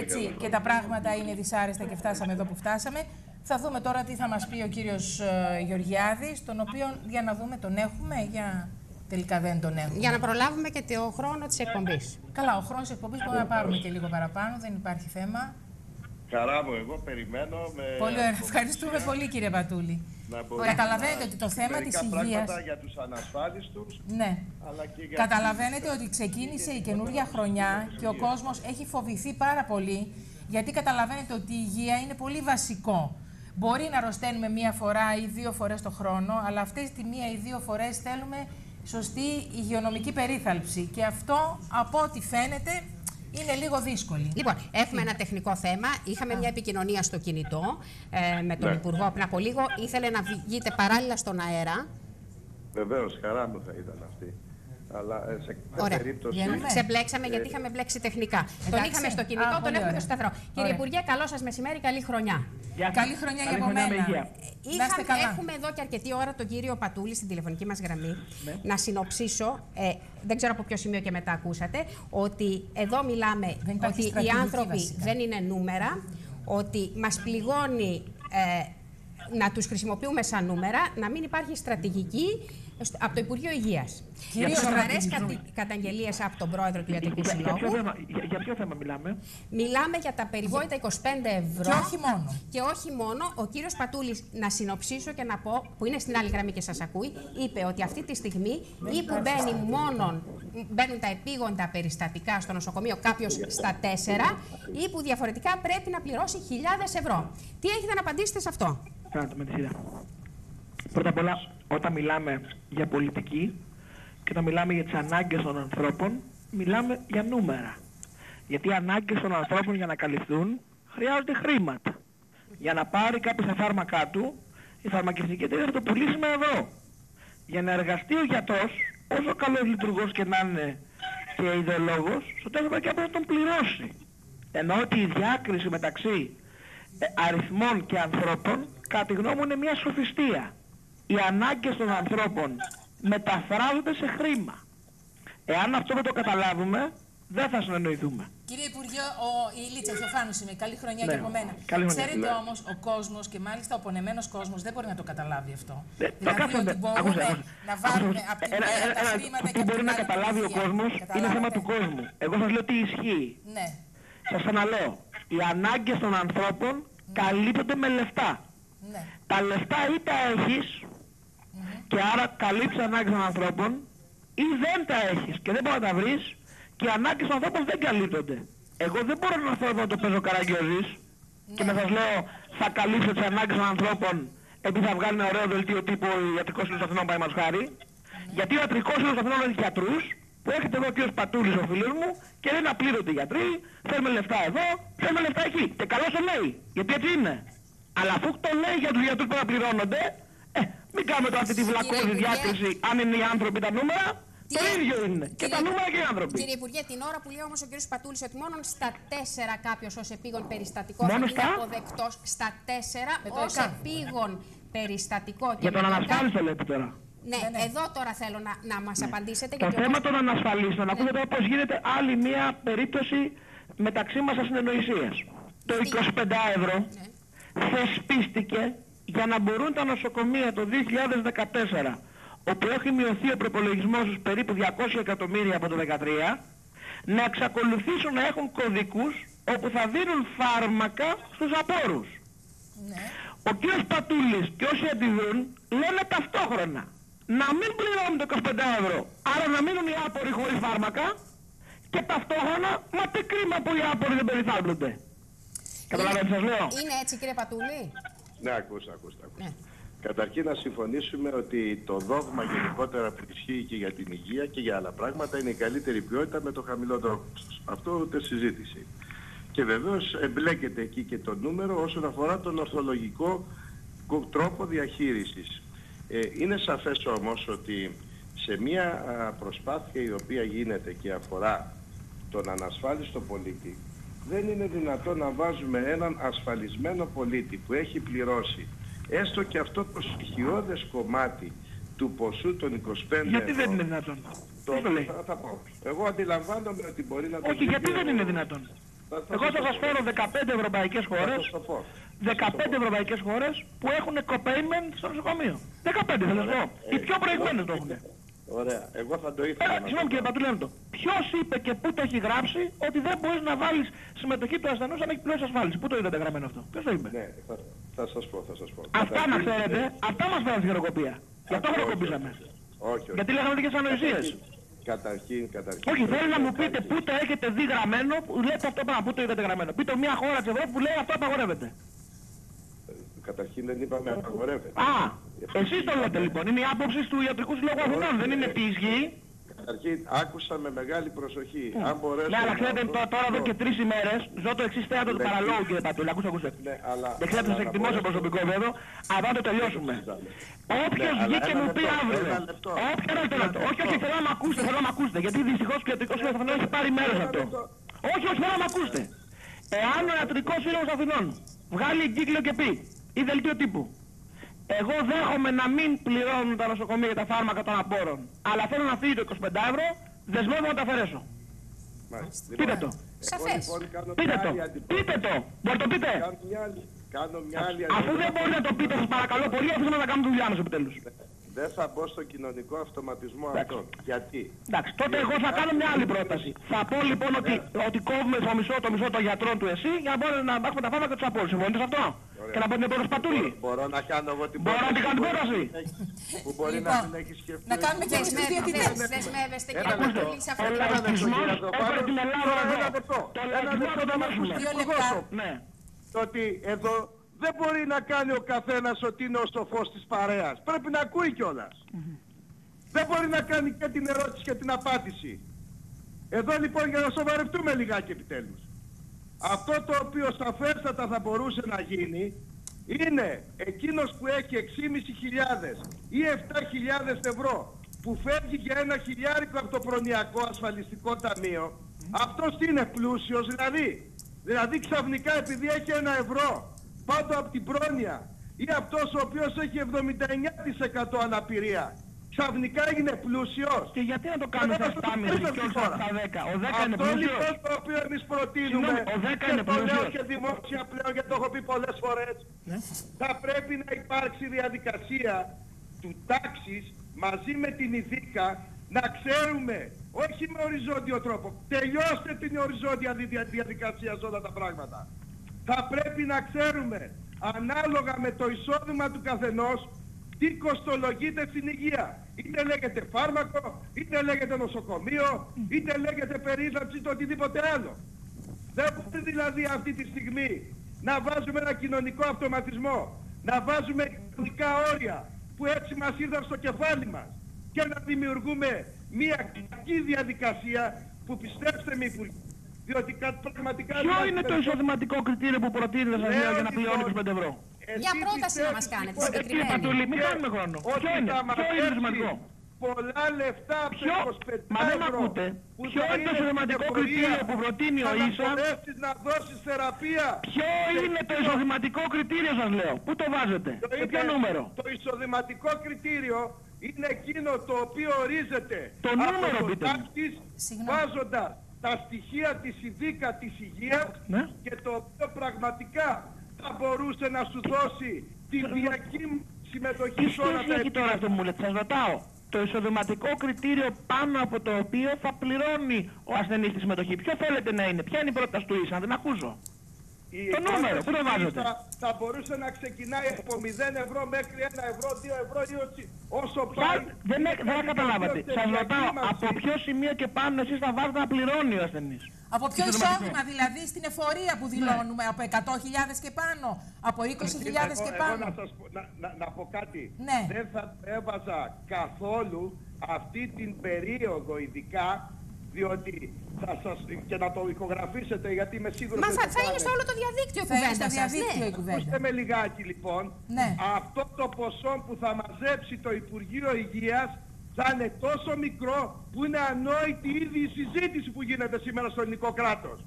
Έτσι και τα πράγματα είναι δυσάρεστα και φτάσαμε εδώ που φτάσαμε. Θα δούμε τώρα τι θα μας πει ο κύριος ε, Γεωργιάδης, τον οποίο για να δούμε τον έχουμε, για τελικά δεν τον έχουμε. Για να προλάβουμε και το χρόνο της εκπομπής. Καλά, ο χρόνος εκπομπής μπορούμε να πάρουμε και λίγο παραπάνω, δεν υπάρχει θέμα. Χαρά μου, εγώ περιμένω με... Πολύ ωραία. Ευχαριστούμε πολύ κύριε Πατούλη. να μπορούμε Καταλαβαίνετε να- ότι το θέμα μερικά της πράγματα υγείας- για τους ανασφάλιστους, Ναι. αλλά και για... Καταλαβαίνετε ότι ξεκίνησε η καινούργια χρονιά και ο κόσμος έχει φοβηθεί πάρα πολύ γιατί καταλαβαίνετε ότι η υγεία είναι πολύ βασικό. Μπορεί να αρρωσταίνουμε μία φορά ή δύο φορές το χρόνο, αλλά αυτές τη μία ή δύο φορές θέλουμε σωστή υγειονομική περίθαλψη. Και αυτό, από ό,τι φαίνεται, είναι λίγο δύσκολη. Λοιπόν, έχουμε ένα τεχνικό θέμα. Είχαμε μια επικοινωνία στο κινητό ε, με τον Ναι. Υπουργό πριν από λίγο. Ήθελε να βγείτε παράλληλα στον αέρα. Βεβαίως, χαρά μου θα ήταν αυτή. Αλλά ε, σε κάθε Ωραία. περίπτωση... Βγαίνουμε. Ξεμπλέξαμε γιατί είχαμε μπλέξει τεχνικά. Τον Εντάξει. είχαμε στο Α, κινητό, τον πολύ έχουμε ωραία. στο σταθερό. Κύριε Ωραία. Υπουργέ, καλό σας μεσημέρι, καλή χρονιά. Καλή χρονιά για από με μένα. υγεία. Να είστε Είχαμε, καλά. έχουμε εδώ και αρκετή ώρα τον κύριο Πατούλη στην τηλεφωνική μας γραμμή. Ναι. Να συνοψίσω, ε, δεν ξέρω από ποιο σημείο και μετά ακούσατε, ότι εδώ μιλάμε Δεν υπάρχει ότι οι στρατηγική άνθρωποι βασικά. δεν είναι νούμερα, ότι μας πληγώνει ε, να τους χρησιμοποιούμε σαν νούμερα, να μην υπάρχει στρατηγική στο- από το Υπουργείο Υγείας. Κυρίως Σοβαρές στρατηγική. κατη- καταγγελίες από τον πρόεδρο του Ιατρικού Για, για, ποιο Συλλόγου. θέμα, για, για ποιο θέμα μιλάμε; Μιλάμε για τα περιβόητα 25 ευρώ. Και όχι μόνο. Και όχι μόνο. Ο κύριος Πατούλης, να συνοψίσω και να πω, που είναι στην άλλη γραμμή και σας ακούει, είπε ότι αυτή τη στιγμή ή που μπαίνει μόνον, μπαίνουν τα επίγοντα περιστατικά στο νοσοκομείο κάποιος στα 4 ή που διαφορετικά πρέπει να πληρώσει χιλιάδες ευρώ. Τι έχετε να απαντήσετε σε αυτό; Να το με τη σειρά. Πρώτα απ' όλα, όταν μιλάμε για πολιτική και όταν μιλάμε για τις ανάγκες των ανθρώπων, μιλάμε για νούμερα. Γιατί οι ανάγκες των ανθρώπων για να καλυφθούν χρειάζονται χρήματα. Για να πάρει κάποιος τα φάρμακά του, η φαρμακευτική εταιρεία θα το πουλήσουμε εδώ. Για να εργαστεί ο γιατρός, όσο καλός λειτουργός και να είναι και ιδεολόγος, στο τέλος θα πρέπει να τον πληρώσει. Ενώ ότι η διάκριση μεταξύ ε, αριθμών και ανθρώπων, κατά τη γνώμη μου, είναι μια σοφιστία. Οι ανάγκες των ανθρώπων μεταφράζονται σε χρήμα. Εάν αυτό δεν το καταλάβουμε, δεν θα συνεννοηθούμε. Κύριε Υπουργέ, ο Ηλίτσα Θεοφάνου είμαι. Καλή χρονιά Ναι. και από μένα. Καλή χρονιά. Ξέρετε Ναι. όμως, ο κόσμος και μάλιστα ο πονεμένος κόσμος δεν μπορεί να το καταλάβει αυτό. Ναι, δηλαδή το ότι κάθε- μπορούμε άκουσε, άκουσε. να βάλουμε Άκουσε, από τη ένα- μία ένα- τα ένα- χρήματα και που από μπορεί την να άλλη καταλάβει ο την υγεία. κόσμος είναι θέμα Καταλάβατε; του κόσμου. Εγώ σας λέω τι ισχύει. Ναι. Σας ξαναλέω, οι ανάγκες των ανθρώπων καλύπτονται με λεφτά. ναι. Τα λεφτά ή τα έχεις και άρα καλύψεις ανάγκες των ανθρώπων ή δεν τα έχεις και δεν μπορείς να τα βρεις και οι ανάγκες των ανθρώπων δεν καλύπτονται. Εγώ δεν μπορώ να θέλω να το παίζω καραγκιόζης και να σας λέω θα καλύψω τις ανάγκες των ανθρώπων επειδή θα βγάλει ένα ωραίο δελτίο τύπου ο ιατρικός σύλλογος Αθηνών πάει μας χάρη. Γιατί ο ιατρικός σύλλογος Αθηνών έχει γιατρούς που έρχεται εδώ ο κύριος Πατούλης ο φίλος μου και δεν απλήρωτοι οι γιατροί, θέλουμε λεφτά εδώ, θέλουμε λεφτά εκεί. Και καλώς το λέει, γιατί έτσι είναι. Αλλά αφού το λέει για τους γιατρούς που να πληρώνονται, ε, μην κάνουμε τώρα αυτή τη βλακώδη Υπουργέ. διάκριση αν είναι οι άνθρωποι τα νούμερα, το Κύριε- ίδιο είναι. Και τα Κύριε- νούμερα και οι άνθρωποι. Κύριε Υπουργέ, την ώρα που λέει όμως ο κύριος Πατούλης ότι μόνο στα 4 κάποιος ως επίγον περιστατικό Μόνος θα είναι στα; αποδεκτός στα 4 Με το ως ΕΚΑ. επίγον περιστατικό. και Για τον με το ΕΚΑ. ανασφάλιστο λέτε τώρα. Ναι, Ναι, ναι. εδώ τώρα θέλω να, να μας απαντήσετε. Το γιατί ο θέμα κόσμος- των ανασφαλίστων, ακούτε τώρα πώς γίνεται άλλη μία περίπτωση μεταξύ μας ασυνεννοησίας. Το 25 ευρώ Ναι. θεσπίστηκε για να μπορούν τα νοσοκομεία το 2014, όπου έχει μειωθεί ο προπολογισμός τους περίπου 200 εκατομμύρια από το 2013, να εξακολουθήσουν να έχουν κωδικούς όπου θα δίνουν φάρμακα στους απόρους. ναι. Ο κύριος Πατούλης και όσοι αντιδρούν λένε ταυτόχρονα να μην πληρώνουν το 25 ευρώ, άρα να μείνουν οι άποροι χωρίς φάρμακα και ταυτόχρονα μα τι κρίμα που οι άποροι δεν περιθάλπτονται. Καταλαβαίνετε τι σας λέω; Είναι έτσι κύριε Πατούλη; Ναι, ακούστε, ακούστε, ακούστε. Ναι. Καταρχήν να συμφωνήσουμε ότι το δόγμα γενικότερα που ισχύει και για την υγεία και για άλλα πράγματα είναι η καλύτερη ποιότητα με το χαμηλότερο κόστος. Αυτό ούτε συζήτηση. Και βεβαίως εμπλέκεται εκεί και το νούμερο όσον αφορά τον ορθολογικό κο- τρόπο διαχείρισης. Ε, είναι σαφές όμως ότι σε μια α, προσπάθεια η οποία γίνεται και αφορά τον ανασφάλιστο πολίτη δεν είναι δυνατόν να βάζουμε έναν ασφαλισμένο πολίτη που έχει πληρώσει έστω και αυτό το στοιχειώδες κομμάτι του ποσού των 25 Γιατί δεν ευρώ, είναι δυνατόν; το, Τι το λέει; θα, θα πω. Εγώ αντιλαμβάνομαι ότι μπορεί να το Όχι, πει γιατί και δεν ο- είναι δυνατόν; Θα- θα Εγώ σας θα το σας πω. φέρω 15 ευρωπαϊκές Θα χώρες, σας το πω. 15 ευρωπαϊκές χώρες που έχουν containment στο νοσοκομείο. 15 θα σας πω. Οι πιο προηγμένες το έχουν. Ωραία. Εγώ θα το ήθελα Έλα, να το συγγνώμη κύριε πω. Πατουλένοτο. Ποιος είπε και πού το έχει γράψει ότι δεν μπορείς να βάλεις συμμετοχή του ασθενούς αν έχει πλήρως ασφάλιση; Πού το είδατε γραμμένο αυτό; Ποιος το είπε; Ναι, θα, θα σας πω, θα σας πω. Αυτά να Καταρχήν, ξέρετε, ε, αυτά μας φέραν στη χειροκοπία. Γι' αυτό όχι, χειροκοπήσαμε. Όχι, όχι. Γιατί λέγαμε τέτοιες ανοησίες. Καταρχήν, καταρχήν. Όχι, θέλω να μου πρέπει πείτε πού το έχετε δει γραμμένο, που λέτε αυτό πράγμα, πού το είδατε γραμμένο. Πείτε μια χώρα της Ευρώπης που λέει αυτό απαγορεύεται. Καταρχήν δεν είπαμε απαγορεύεται. Α, εσείς το λέτε λοιπόν. Είναι η άποψη του Ιατρικού Συλλόγου Αθηνών. Δεν είναι τι ισχύει. Καταρχήν άκουσα με μεγάλη προσοχή. Αν μπορέσω Ναι, αλλά να ξέρετε βρω- τω- τώρα εδώ και τρεις ημέρες ζω το εξής θέατρο του Ναι. παραλόγου κύριε Πατούλη. Ακούστε, ακούστε. Ναι, αλλά... Δεν ξέρω να αλλά σας εκτιμώ σε μπορέσω- προσωπικό επίπεδο, αλλά να το τελειώσουμε. Όποιος Ναι, αλλά βγει και ένα μου πει λεπτό, αύριο. ένα λεπτό. Όποιο ένα λεπτό. Ένα Όχι, λεπτό. όχι, θέλω να με ακούσετε, θέλω να με ακούσετε. Γιατί δυστυχώς και ο Ιατρικός Σύλλογος Αθηνών έχει πάρει μέρος αυτό. λεπτό. Όχι, όχι, θέλω να με ακούσετε. Εάν ο Ιατρικός Σύλλογος Αθηνών βγάλει εγκύκλιο και πει ή δελτίο τύπου εγώ δέχομαι να μην πληρώνουν τα νοσοκομεία για τα φάρμακα των απόρων, αλλά θέλω να φύγει το 25 ευρώ, δεσμεύομαι να τα αφαιρέσω. Μάλιστα. Πείτε Λοιπόν, το. εγώ Σαφές. λοιπόν κάνω Πείτε μια το. άλλη αντιπρόταση. Πείτε το. Μπορείτε το πείτε. Κάνω μια άλλη, κάνω μια άλλη Αφού δεν αντιπρόταση. μπορείτε να το πείτε, σας παρακαλώ πολύ, αφήστε να κάνουμε τη δουλειά μας επιτέλους. Δεν θα μπω στο κοινωνικό αυτοματισμό αυτό. Γιατί; Εντάξει, τότε εγώ θα κάνω μια άλλη πρόταση. Θα πω λοιπόν ότι, ότι κόβουμε το μισό, το μισό των γιατρών του εσύ για να μπορούμε να έχουμε τα φάρμακα τους απόλυτους. Συμφωνείτε σε αυτό; Και να πω την επόμενη σπατούλη. Μπορώ να κάνω εγώ την Μπορώ να την κάνω την που μπορεί πρόταση. να έχει- Που μπορεί να Λοιπόν, την έχει σκεφτεί. να κάνουμε και ο εσείς υπουργός. διαιτητές. Δεσμεύεστε Ένα κύριε λεπτό. Πατούλη σε αυτό Ο το Ένα λεπτό, λαϊκισμός κύριε Δοπάλο. έφερε την Ελλάδα Τώρα, εδώ. ένα λεπτό. Το Ένα λαϊκισμό λεπτό θα το να μάθουμε. ακούσουμε. Δύο Υπουργός. λεπτά. Ναι. Το ότι εδώ δεν μπορεί να κάνει ο καθένας ότι είναι ο σοφός της παρέας. Πρέπει να ακούει κιόλας. Δεν μπορεί να κάνει και την ερώτηση και την απάντηση. Εδώ λοιπόν για να σοβαρευτούμε λιγάκι επιτέλους. Αυτό το οποίο σαφέστατα θα μπορούσε να γίνει είναι εκείνος που έχει 6.500 ή 7.000 ευρώ που φεύγει για ένα χιλιάρικο από το προνοιακό ασφαλιστικό ταμείο αυτός είναι πλούσιος δηλαδή. Δηλαδή ξαφνικά επειδή έχει ένα ευρώ πάνω από την πρόνοια ή αυτός ο οποίος έχει 79% αναπηρία ξαφνικά έγινε πλούσιος. Και γιατί να το κάνουμε στα 7,5 και όχι στα 10. Ο 10 είναι Αυτό λοιπόν πλούσιος. το οποίο εμείς προτείνουμε Συγγνώμη, ο 10 και είναι το λέω πλούσιος. και δημόσια πλέον γιατί το έχω πει πολλές φορές Ναι. θα πρέπει να υπάρξει διαδικασία του τάξης μαζί με την ειδίκα να ξέρουμε όχι με οριζόντιο τρόπο τελειώστε την οριζόντια δι- διαδικασία σε όλα τα πράγματα θα πρέπει να ξέρουμε ανάλογα με το εισόδημα του καθενός τι κοστολογείται στην υγεία. Είτε λέγεται φάρμακο, είτε λέγεται νοσοκομείο, είτε λέγεται περίθαλψη, το οτιδήποτε άλλο. Δεν μπορεί δηλαδή αυτή τη στιγμή να βάζουμε ένα κοινωνικό αυτοματισμό, να βάζουμε κοινωνικά όρια που έτσι μας ήρθαν στο κεφάλι μας και να δημιουργούμε μια κακή διαδικασία που πιστέψτε με Υπουργέ, διότι κα- πραγματικά... Ποιο δηλαδή είναι το περισσότερο- εισοδηματικό κριτήριο που προτείνετε σας Λέω, λέω για να λοιπόν, πληρώνεις 25 ευρώ; Εσύ Μια πρόταση να πιστεύεις, μας κάνετε, λοιπόν, Ε, Κύριε συγκεκριμένη. Πατούλη, μην κάνουμε χρόνο. ότι Ποιο είναι, θα μας ποιο είναι έρθει σημαντικό. Πολλά λεφτά από Ποιο- τα 25 Μα δεν με ευρώ ακούτε. που Ποιο θα είναι το στην σημαντικό εφορία κριτήριο που προτείνει ο για να ίσα; μπορέσεις να δώσεις θεραπεία. Ποιο είναι το εισοδηματικό κριτήριο σας λέω; Πού το βάζετε; Το Σε ποιο είναι- νούμερο; Το εισοδηματικό κριτήριο είναι εκείνο το οποίο ορίζεται Το νούμερο, από το πείτε μου. τάξης Συγγνώμη. βάζοντας τα στοιχεία της ειδίκα της υγείας Ναι. και το οποίο πραγματικά θα μπορούσε να σου δώσει τη διακή συμμετοχή Τι σε όλα σχέση τα έχει τώρα αυτό που μου λέτε. Σας ρωτάω. Το εισοδηματικό κριτήριο πάνω από το οποίο θα πληρώνει ο ασθενής τη συμμετοχή; Ποιο θέλετε να είναι; Ποια είναι η πρόταση του ίσα. Να την ακούσω. Η Το νούμερο, πρόταση πού το βάζετε; Θα, θα μπορούσε να ξεκινάει από 0 ευρώ μέχρι 1 ευρώ, 2 ευρώ ή όσο- όσο πάει. Ποια- Δεν, έ- δεν καταλάβατε. Τελικά Σας ρωτάω, κλίμαξη. από ποιο σημείο και πάνω εσείς θα βάζετε να πληρώνει ο ασθενής; Από ποιο Στο εισόδημα δηλαδή στην εφορία που δηλώνουμε, από 100.000 και πάνω, από 20.000 και Εγώ- πάνω; Εγώ να, σας πω, να, να, να πω κάτι. Ναι. Δεν θα έβαζα καθόλου αυτή την περίοδο ειδικά διότι θα σας, και να το ηχογραφήσετε γιατί είμαι σίγουρος Μα ότι θα, το θα είναι κάνετε. στο όλο το διαδίκτυο η Θα είναι κουβέντα στο σας, διαδίκτυο ναι. η κουβέντα. Ακούστε με λιγάκι λοιπόν. Ναι. Αυτό το ποσό που θα μαζέψει το Υπουργείο Υγείας θα είναι τόσο μικρό που είναι ανόητη ήδη η συζήτηση που γίνεται σήμερα στο ελληνικό κράτος.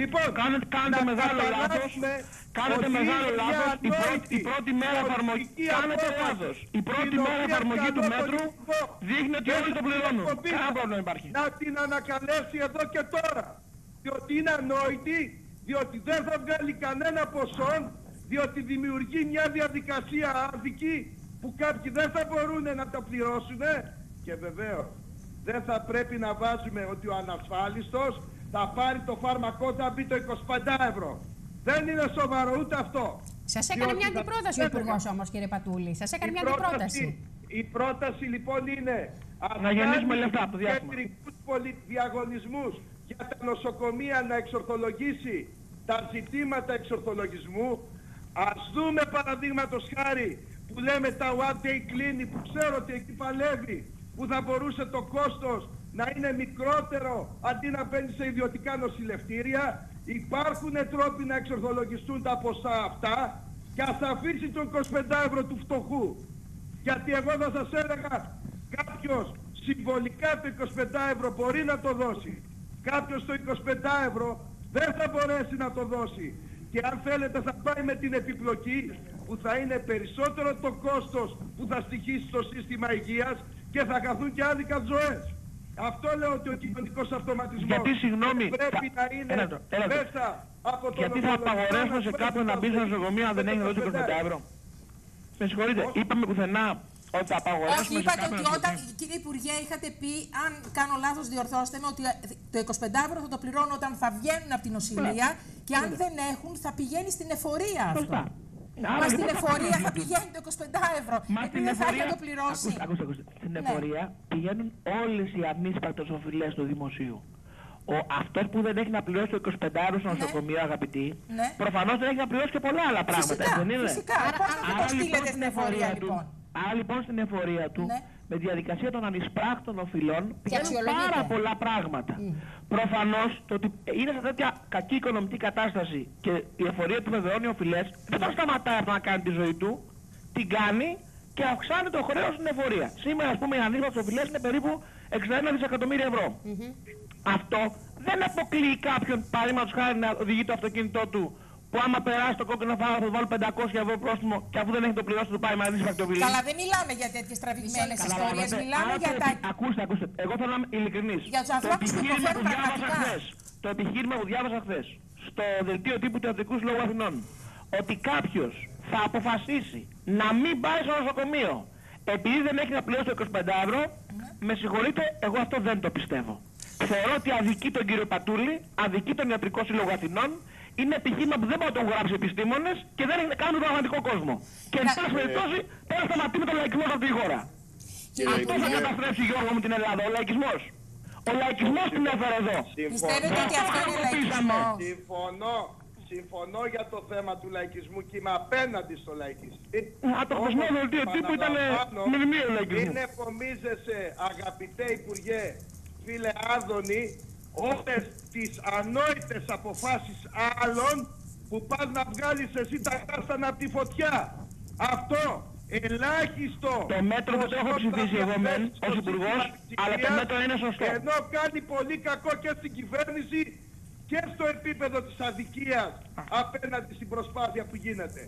Λοιπόν, Κάνετε, κάνετε να μεγάλο λάθος. καταλάβουμε Κάνετε ότι μεγάλο είναι μια λάθος. Η πρώτη, ανόητη η πρώτη μέρα εφαρμογή. πολιτική Κάνετε απόφαση, λάθος. Η πρώτη την μέρα οποία εφαρμογή του καλώ μέτρου τον Υπουργό δείχνει ότι και όλοι το την πληρώνουν. εκπομπή Κανένα σας πρόβλημα υπάρχει. Να την ανακαλέσει εδώ και τώρα. Διότι είναι ανόητη, διότι δεν θα βγάλει κανένα ποσό, διότι δημιουργεί μια διαδικασία άδικη που κάποιοι δεν θα μπορούν να τα πληρώσουν και βεβαίως δεν θα πρέπει να βάζουμε ότι ο ανασφάλιστος θα πάρει το φάρμακό θα μπει το 25 ευρώ. Δεν είναι σοβαρό ούτε αυτό. Σας έκανε Διότι μια θα- αντιπρόταση ο δεν θα- Υπουργός όμως, κύριε Πατούλη. Σας έκανε η μια πρόταση, αντιπρόταση. η πρόταση λοιπόν είναι Να γεννήσουμε λεφτά από το διάστημα. κεντρικούς πολυδιαγωνισμούς για τα νοσοκομεία να εξορθολογήσει τα ζητήματα εξορθολογισμού. Ας δούμε παραδείγματος χάρη που λέμε τα one day clinic που ξέρω ότι εκεί παλεύει που θα μπορούσε το κόστος να είναι μικρότερο αντί να μπαίνει σε ιδιωτικά νοσηλευτήρια. Υπάρχουν τρόποι να εξορθολογιστούν τα ποσά αυτά και ας αφήσει τον 25 ευρώ του φτωχού. Γιατί εγώ θα σας έλεγα κάποιος συμβολικά το 25 ευρώ μπορεί να το δώσει. Κάποιος το 25 ευρώ δεν θα μπορέσει να το δώσει. Και αν θέλετε θα πάει με την επιπλοκή που θα είναι περισσότερο το κόστος που θα στοιχήσει στο σύστημα υγείας και θα χαθούν και άδικα ζωές. Αυτό λέω ότι ο κοινωνικός αυτοματισμός Γιατί, συγγνώμη, πρέπει θα- να είναι έλα το- έλα το. μέσα από τον Γιατί θα απαγορέσουμε σε κάποιον να μπει στο νοσοκομείο αν δεν έχει να δώσει 25 ευρώ. Με συγχωρείτε, είπαμε πουθενά ότι θα Όχι, απαγορέσουμε σε είπατε κάποιον ότι να όταν, κύριε Υπουργέ, είχατε πει, αν κάνω λάθος διορθώστε με, ότι το 25 ευρώ θα το πληρώνω όταν θα βγαίνουν από την νοσηλεία και αν δεν έχουν θα πηγαίνει στην εφορία αυτό. Σωστά. Άρα, Μα στην λοιπόν, εφορία θα πηγαίνει το 25 ευρώ. Μα Επειδή στην δεν θα έχει εφορία. να το πληρώσει. Ακούστε, ακούστε, ακούστε. Στην Ναι. εφορία πηγαίνουν όλες οι ανίσπρακτες οφειλές του δημοσίου. Ο, αυτός που δεν έχει να πληρώσει το 25 ευρώ στο Ναι. νοσοκομείο, αγαπητοί, Ναι. προφανώς δεν έχει να πληρώσει και πολλά άλλα πράγματα. Φυσικά, δεν είναι; φυσικά. Πώς θα το στείλετε στην εφορία, του, λοιπόν. άρα λοιπόν στην εφορία του, Ναι. με τη διαδικασία των ανισπράκτων οφειλών, πηγαίνουν αξιολογείται. πάρα πολλά πράγματα. Προφανώς το ότι είναι σε τέτοια κακή οικονομική κατάσταση και η εφορία του βεβαιώνει οφειλές, δεν θα σταματάει αυτό να κάνει τη ζωή του, την κάνει και αυξάνει το χρέος στην εφορία. Σήμερα, ας πούμε, οι ανίσπρακτες οφειλές είναι περίπου 61 δισεκατομμύρια ευρώ. Αυτό δεν αποκλείει κάποιον, παραδείγματος χάρη, να οδηγεί το αυτοκίνητό του που άμα περάσει το κόκκινο φάρος θα του βάλει 500 ευρώ πρόστιμο και αφού δεν έχει το πληρώσει του πάει με ανίσπρακτη οφειλή. Καλά, δεν μιλάμε για τέτοιες τραβηγμένες ιστορίες. Καταλάβατε. Μιλάμε Άρα για το τα. επι- Ακούστε, ακούστε. Εγώ θέλω να είμαι ειλικρινής. Για τους ανθρώπους που επιχείρημα υποφέρουν διάβασα πραγματικά. χθες, το επιχείρημα που διάβασα χθες στο δελτίο τύπου του Ιατρικού Συλλόγου Αθηνών ότι κάποιος θα αποφασίσει να μην πάει στο νοσοκομείο επειδή δεν έχει να πληρώσει το 25 ευρώ, με συγχωρείτε, εγώ αυτό δεν το πιστεύω. Θεωρώ ότι αδικεί τον κύριο Πατούλη, αδικεί τον Ιατρικό Σύλλογο Αθηνών, είναι επιχείρημα που δεν μπορεί να τον γράψει επιστήμονες και δεν είναι καν τον πραγματικό κόσμο. Και εν πάση περιπτώσεις πρέπει να σταματήσουμε τον λαϊκισμό σε αυτή τη χώρα. Κύριε Αυτό θα Υπουργέ, καταστρέψει Γιώργο μου την Ελλάδα, ο λαϊκισμός. Ο λαϊκισμός την έφερε εδώ. πιστεύετε ότι αυτό είναι λαϊκισμό; Συμφωνώ. Συμφωνώ για το θέμα του λαϊκισμού και είμαι απέναντι στο λαϊκισμό. Α, το χθεσινό Όμως, δελτίο τύπου ήταν επαναλαμβάνω, μνημείο λαϊκισμού. Μην επομίζεσαι αγαπητέ Υπουργέ, φίλε Άδωνη, όλες τις ανόητες αποφάσεις άλλων που πας να βγάλεις εσύ τα κάστανα από τη φωτιά. Αυτό ελάχιστο. Το μέτρο δεν το έχω ποσό ψηφίσει θα εγώ μεν, διαθέσεις ως στο υπουργός, σύστημα αλλά το υγείας, μέτρο είναι σωστό. Ενώ κάνει πολύ κακό και στην κυβέρνηση και στο επίπεδο της αδικίας απέναντι στην προσπάθεια που γίνεται.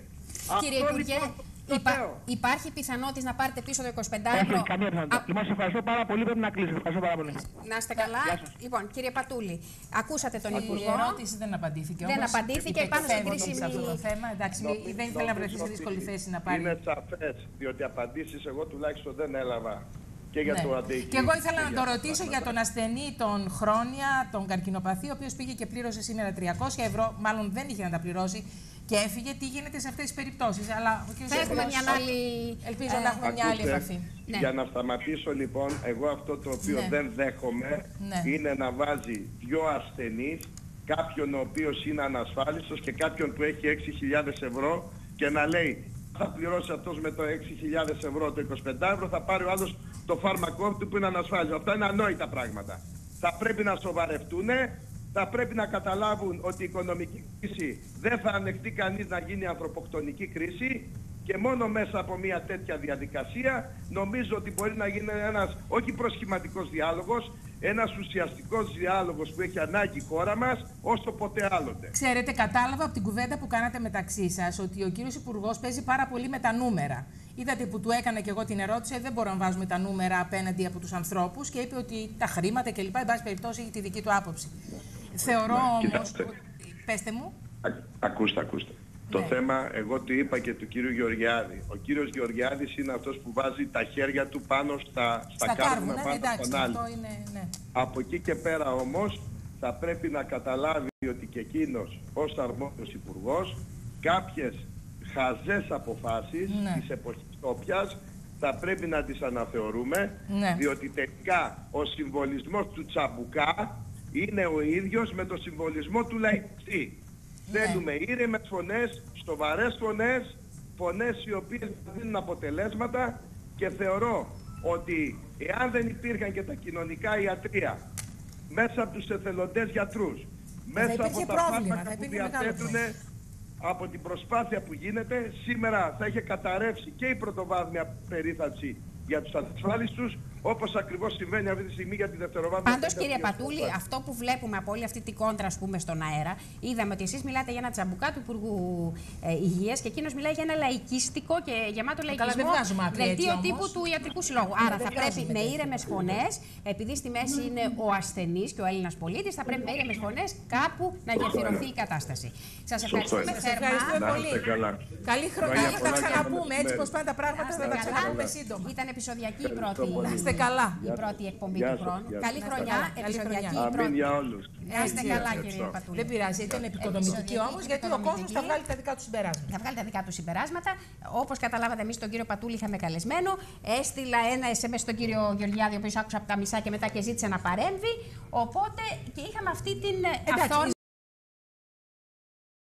Κύριε Αυτό, Υπουργέ, λοιπόν, το υπά- λέω. υπάρχει πιθανότητα να πάρετε πίσω το 25 ευρώ. Όχι, καμία πιθανότητα. Α, Λοιπόν, σε ευχαριστώ πάρα πολύ. Πρέπει να κλείσω. Ευχαριστώ πάρα πολύ. Να είστε καλά. Γεια σας. Λοιπόν, κύριε Πατούλη, ακούσατε τον Η Υπουργό. ερώτηση δεν απαντήθηκε. Δεν όμως. απαντήθηκε, πάνω στην Υπεκφεύγοντας κρίσιμη- σε αυτό το θέμα. Εντάξει, Νομίζω δεν ήθελα να βρεθεί σε ότι δύσκολη θέση να πάρει. Είναι σαφές, διότι απαντήσεις εγώ τουλάχιστον δεν έλαβα και για Ναι. το αντέχει. Και εγώ ήθελα να για το τα ρωτήσω πράγματα. για τον ασθενή τον χρόνια, τον καρκινοπαθή, ο οποίος πήγε και πλήρωσε σήμερα 300 ευρώ, μάλλον δεν είχε να τα πληρώσει και έφυγε. Τι γίνεται σε αυτές τις περιπτώσεις; Αλλά ο κ. Θα έχουμε μια άλλη. Ελπίζω ε, να έχουμε μια άλλη Ακούστε, επαφή. Ναι. Για να σταματήσω λοιπόν, εγώ αυτό το οποίο Ναι. δεν δέχομαι Ναι. είναι να βάζει δυο ασθενείς, κάποιον ο οποίος είναι ανασφάλιστος και κάποιον που έχει 6.000 ευρώ και να λέει θα πληρώσει αυτός με το 6.000 ευρώ το 25 ευρώ, θα πάρει ο άλλος το φάρμακό του που είναι ανασφάλιστο. Αυτά είναι ανόητα πράγματα. Θα πρέπει να σοβαρευτούν, θα πρέπει να καταλάβουν ότι η οικονομική κρίση δεν θα ανεχτεί κανείς να γίνει ανθρωποκτονική κρίση και μόνο μέσα από μια τέτοια διαδικασία νομίζω ότι μπορεί να γίνει ένας όχι προσχηματικός διάλογος, ένας ουσιαστικός διάλογος που έχει ανάγκη η χώρα μας όσο ποτέ άλλοτε. Ξέρετε, κατάλαβα από την κουβέντα που κάνατε μεταξύ σας ότι ο κύριος Υπουργός παίζει πάρα πολύ με τα νούμερα. Είδατε που του έκανα και εγώ την ερώτηση, «Ε, δεν μπορούμε να βάζουμε τα νούμερα απέναντι από τους ανθρώπους και είπε ότι τα χρήματα κλπ. Εν πάση περιπτώσει έχει τη δική του άποψη. Θεωρώ Ναι, όμως. κοιτάξτε. Πέστε μου. Α, ακούστε, ακούστε. Το Ναι. θέμα, εγώ του είπα και του κύριου Γεωργιάδη. Ο κύριος Γεωργιάδης είναι αυτός που βάζει τα χέρια του πάνω στα, στα, Στα κάρβουνα, κάρβουνα, πάνω εντάξει, στον άλλο. αυτό είναι. Ναι. Από εκεί και πέρα όμως θα πρέπει να καταλάβει ότι και εκείνος ως αρμόδιος υπουργός κάποιες χαζές αποφάσεις Ναι. της εποχής τόπιας θα πρέπει να τις αναθεωρούμε Ναι. διότι τελικά ο συμβολισμός του τσαμπουκά είναι ο ίδιος με το συμβολισμό του λαϊκιστή. Ναι. Θέλουμε ήρεμες φωνές, στοβαρές φωνές, φωνές οι οποίες θα δίνουν αποτελέσματα και θεωρώ ότι εάν δεν υπήρχαν και τα κοινωνικά ιατρία μέσα από τους εθελοντές γιατρούς, μέσα από υπήρχε τα πρόβλημα, φάρμακα θα που υπήρχε μεγάλο διαθέτουν από την προσπάθεια που γίνεται, σήμερα θα είχε καταρρεύσει και η πρωτοβάθμια περίθαλψη για τους ασφάλιστους, όπως ακριβώς συμβαίνει αυτή τη στιγμή για τη δευτεροβάθμια Πάντως, περίθαλψη κύριε για τους Πατούλη, ασφάλιστους. αυτό που βλέπουμε από όλη αυτή την κόντρα, ας πούμε, στον αέρα, είδαμε ότι εσείς μιλάτε για ένα τσαμπουκά του Υπουργού ε, Υγείας και εκείνος μιλάει για ένα λαϊκιστικό και γεμάτο Καλά, λαϊκισμό δεν βγάζουμε άκρη έτσι δελτίο όμως. τύπου του ιατρικού συλλόγου. Άρα δεν θα πρέπει βγάζουμε με τέτοια. ήρεμες φωνές, επειδή στη μέση είναι ο ασθενής και ο Έλληνας πολίτης, θα πρέπει με ήρεμες φωνές κάπου να γεφυρωθεί η κατάσταση. Σας ευχαριστούμε είναι. Σας ευχαριστούμε θερμά. Να πολύ. είστε καλά. Καλή χρονιά, Χρόνια θα τα πολλά, καλό ξαναπούμε. Έτσι μεσημέρι. πως πάνε τα πράγματα, θα τα ξαναπούμε σύντομα. Ήταν επεισοδιακή η Ευχαριστώ πρώτη, πολύ. Να είστε καλά. η πρώτη εκπομπή Γεια του σας, χρόνου. γεια σας. Καλή Να είστε χρονιά, καλά. Καλή επεισοδιακή χρονιά. η Αμήν πρώτη. για όλους. Να είστε Έτσι, καλά, ευχαριστώ. κύριε Πατούλη. Δεν πειράζει, ήταν επικοδομητική Επεισοδιακή όμως, και γιατί ο κόσμος θα επικοδομητική. βγάλει τα δικά του συμπεράσματα. Θα βγάλει τα δικά του συμπεράσματα. Όπως καταλάβατε, εμείς τον κύριο Πατούλη είχαμε καλεσμένο. Έστειλα ένα SMS στον κύριο Γεωργιάδη, ο οποίος άκουσα από τα μισά και μετά και ζήτησε να παρέμβει. Οπότε και είχαμε αυτή την Εντάξει, αυθόρμητη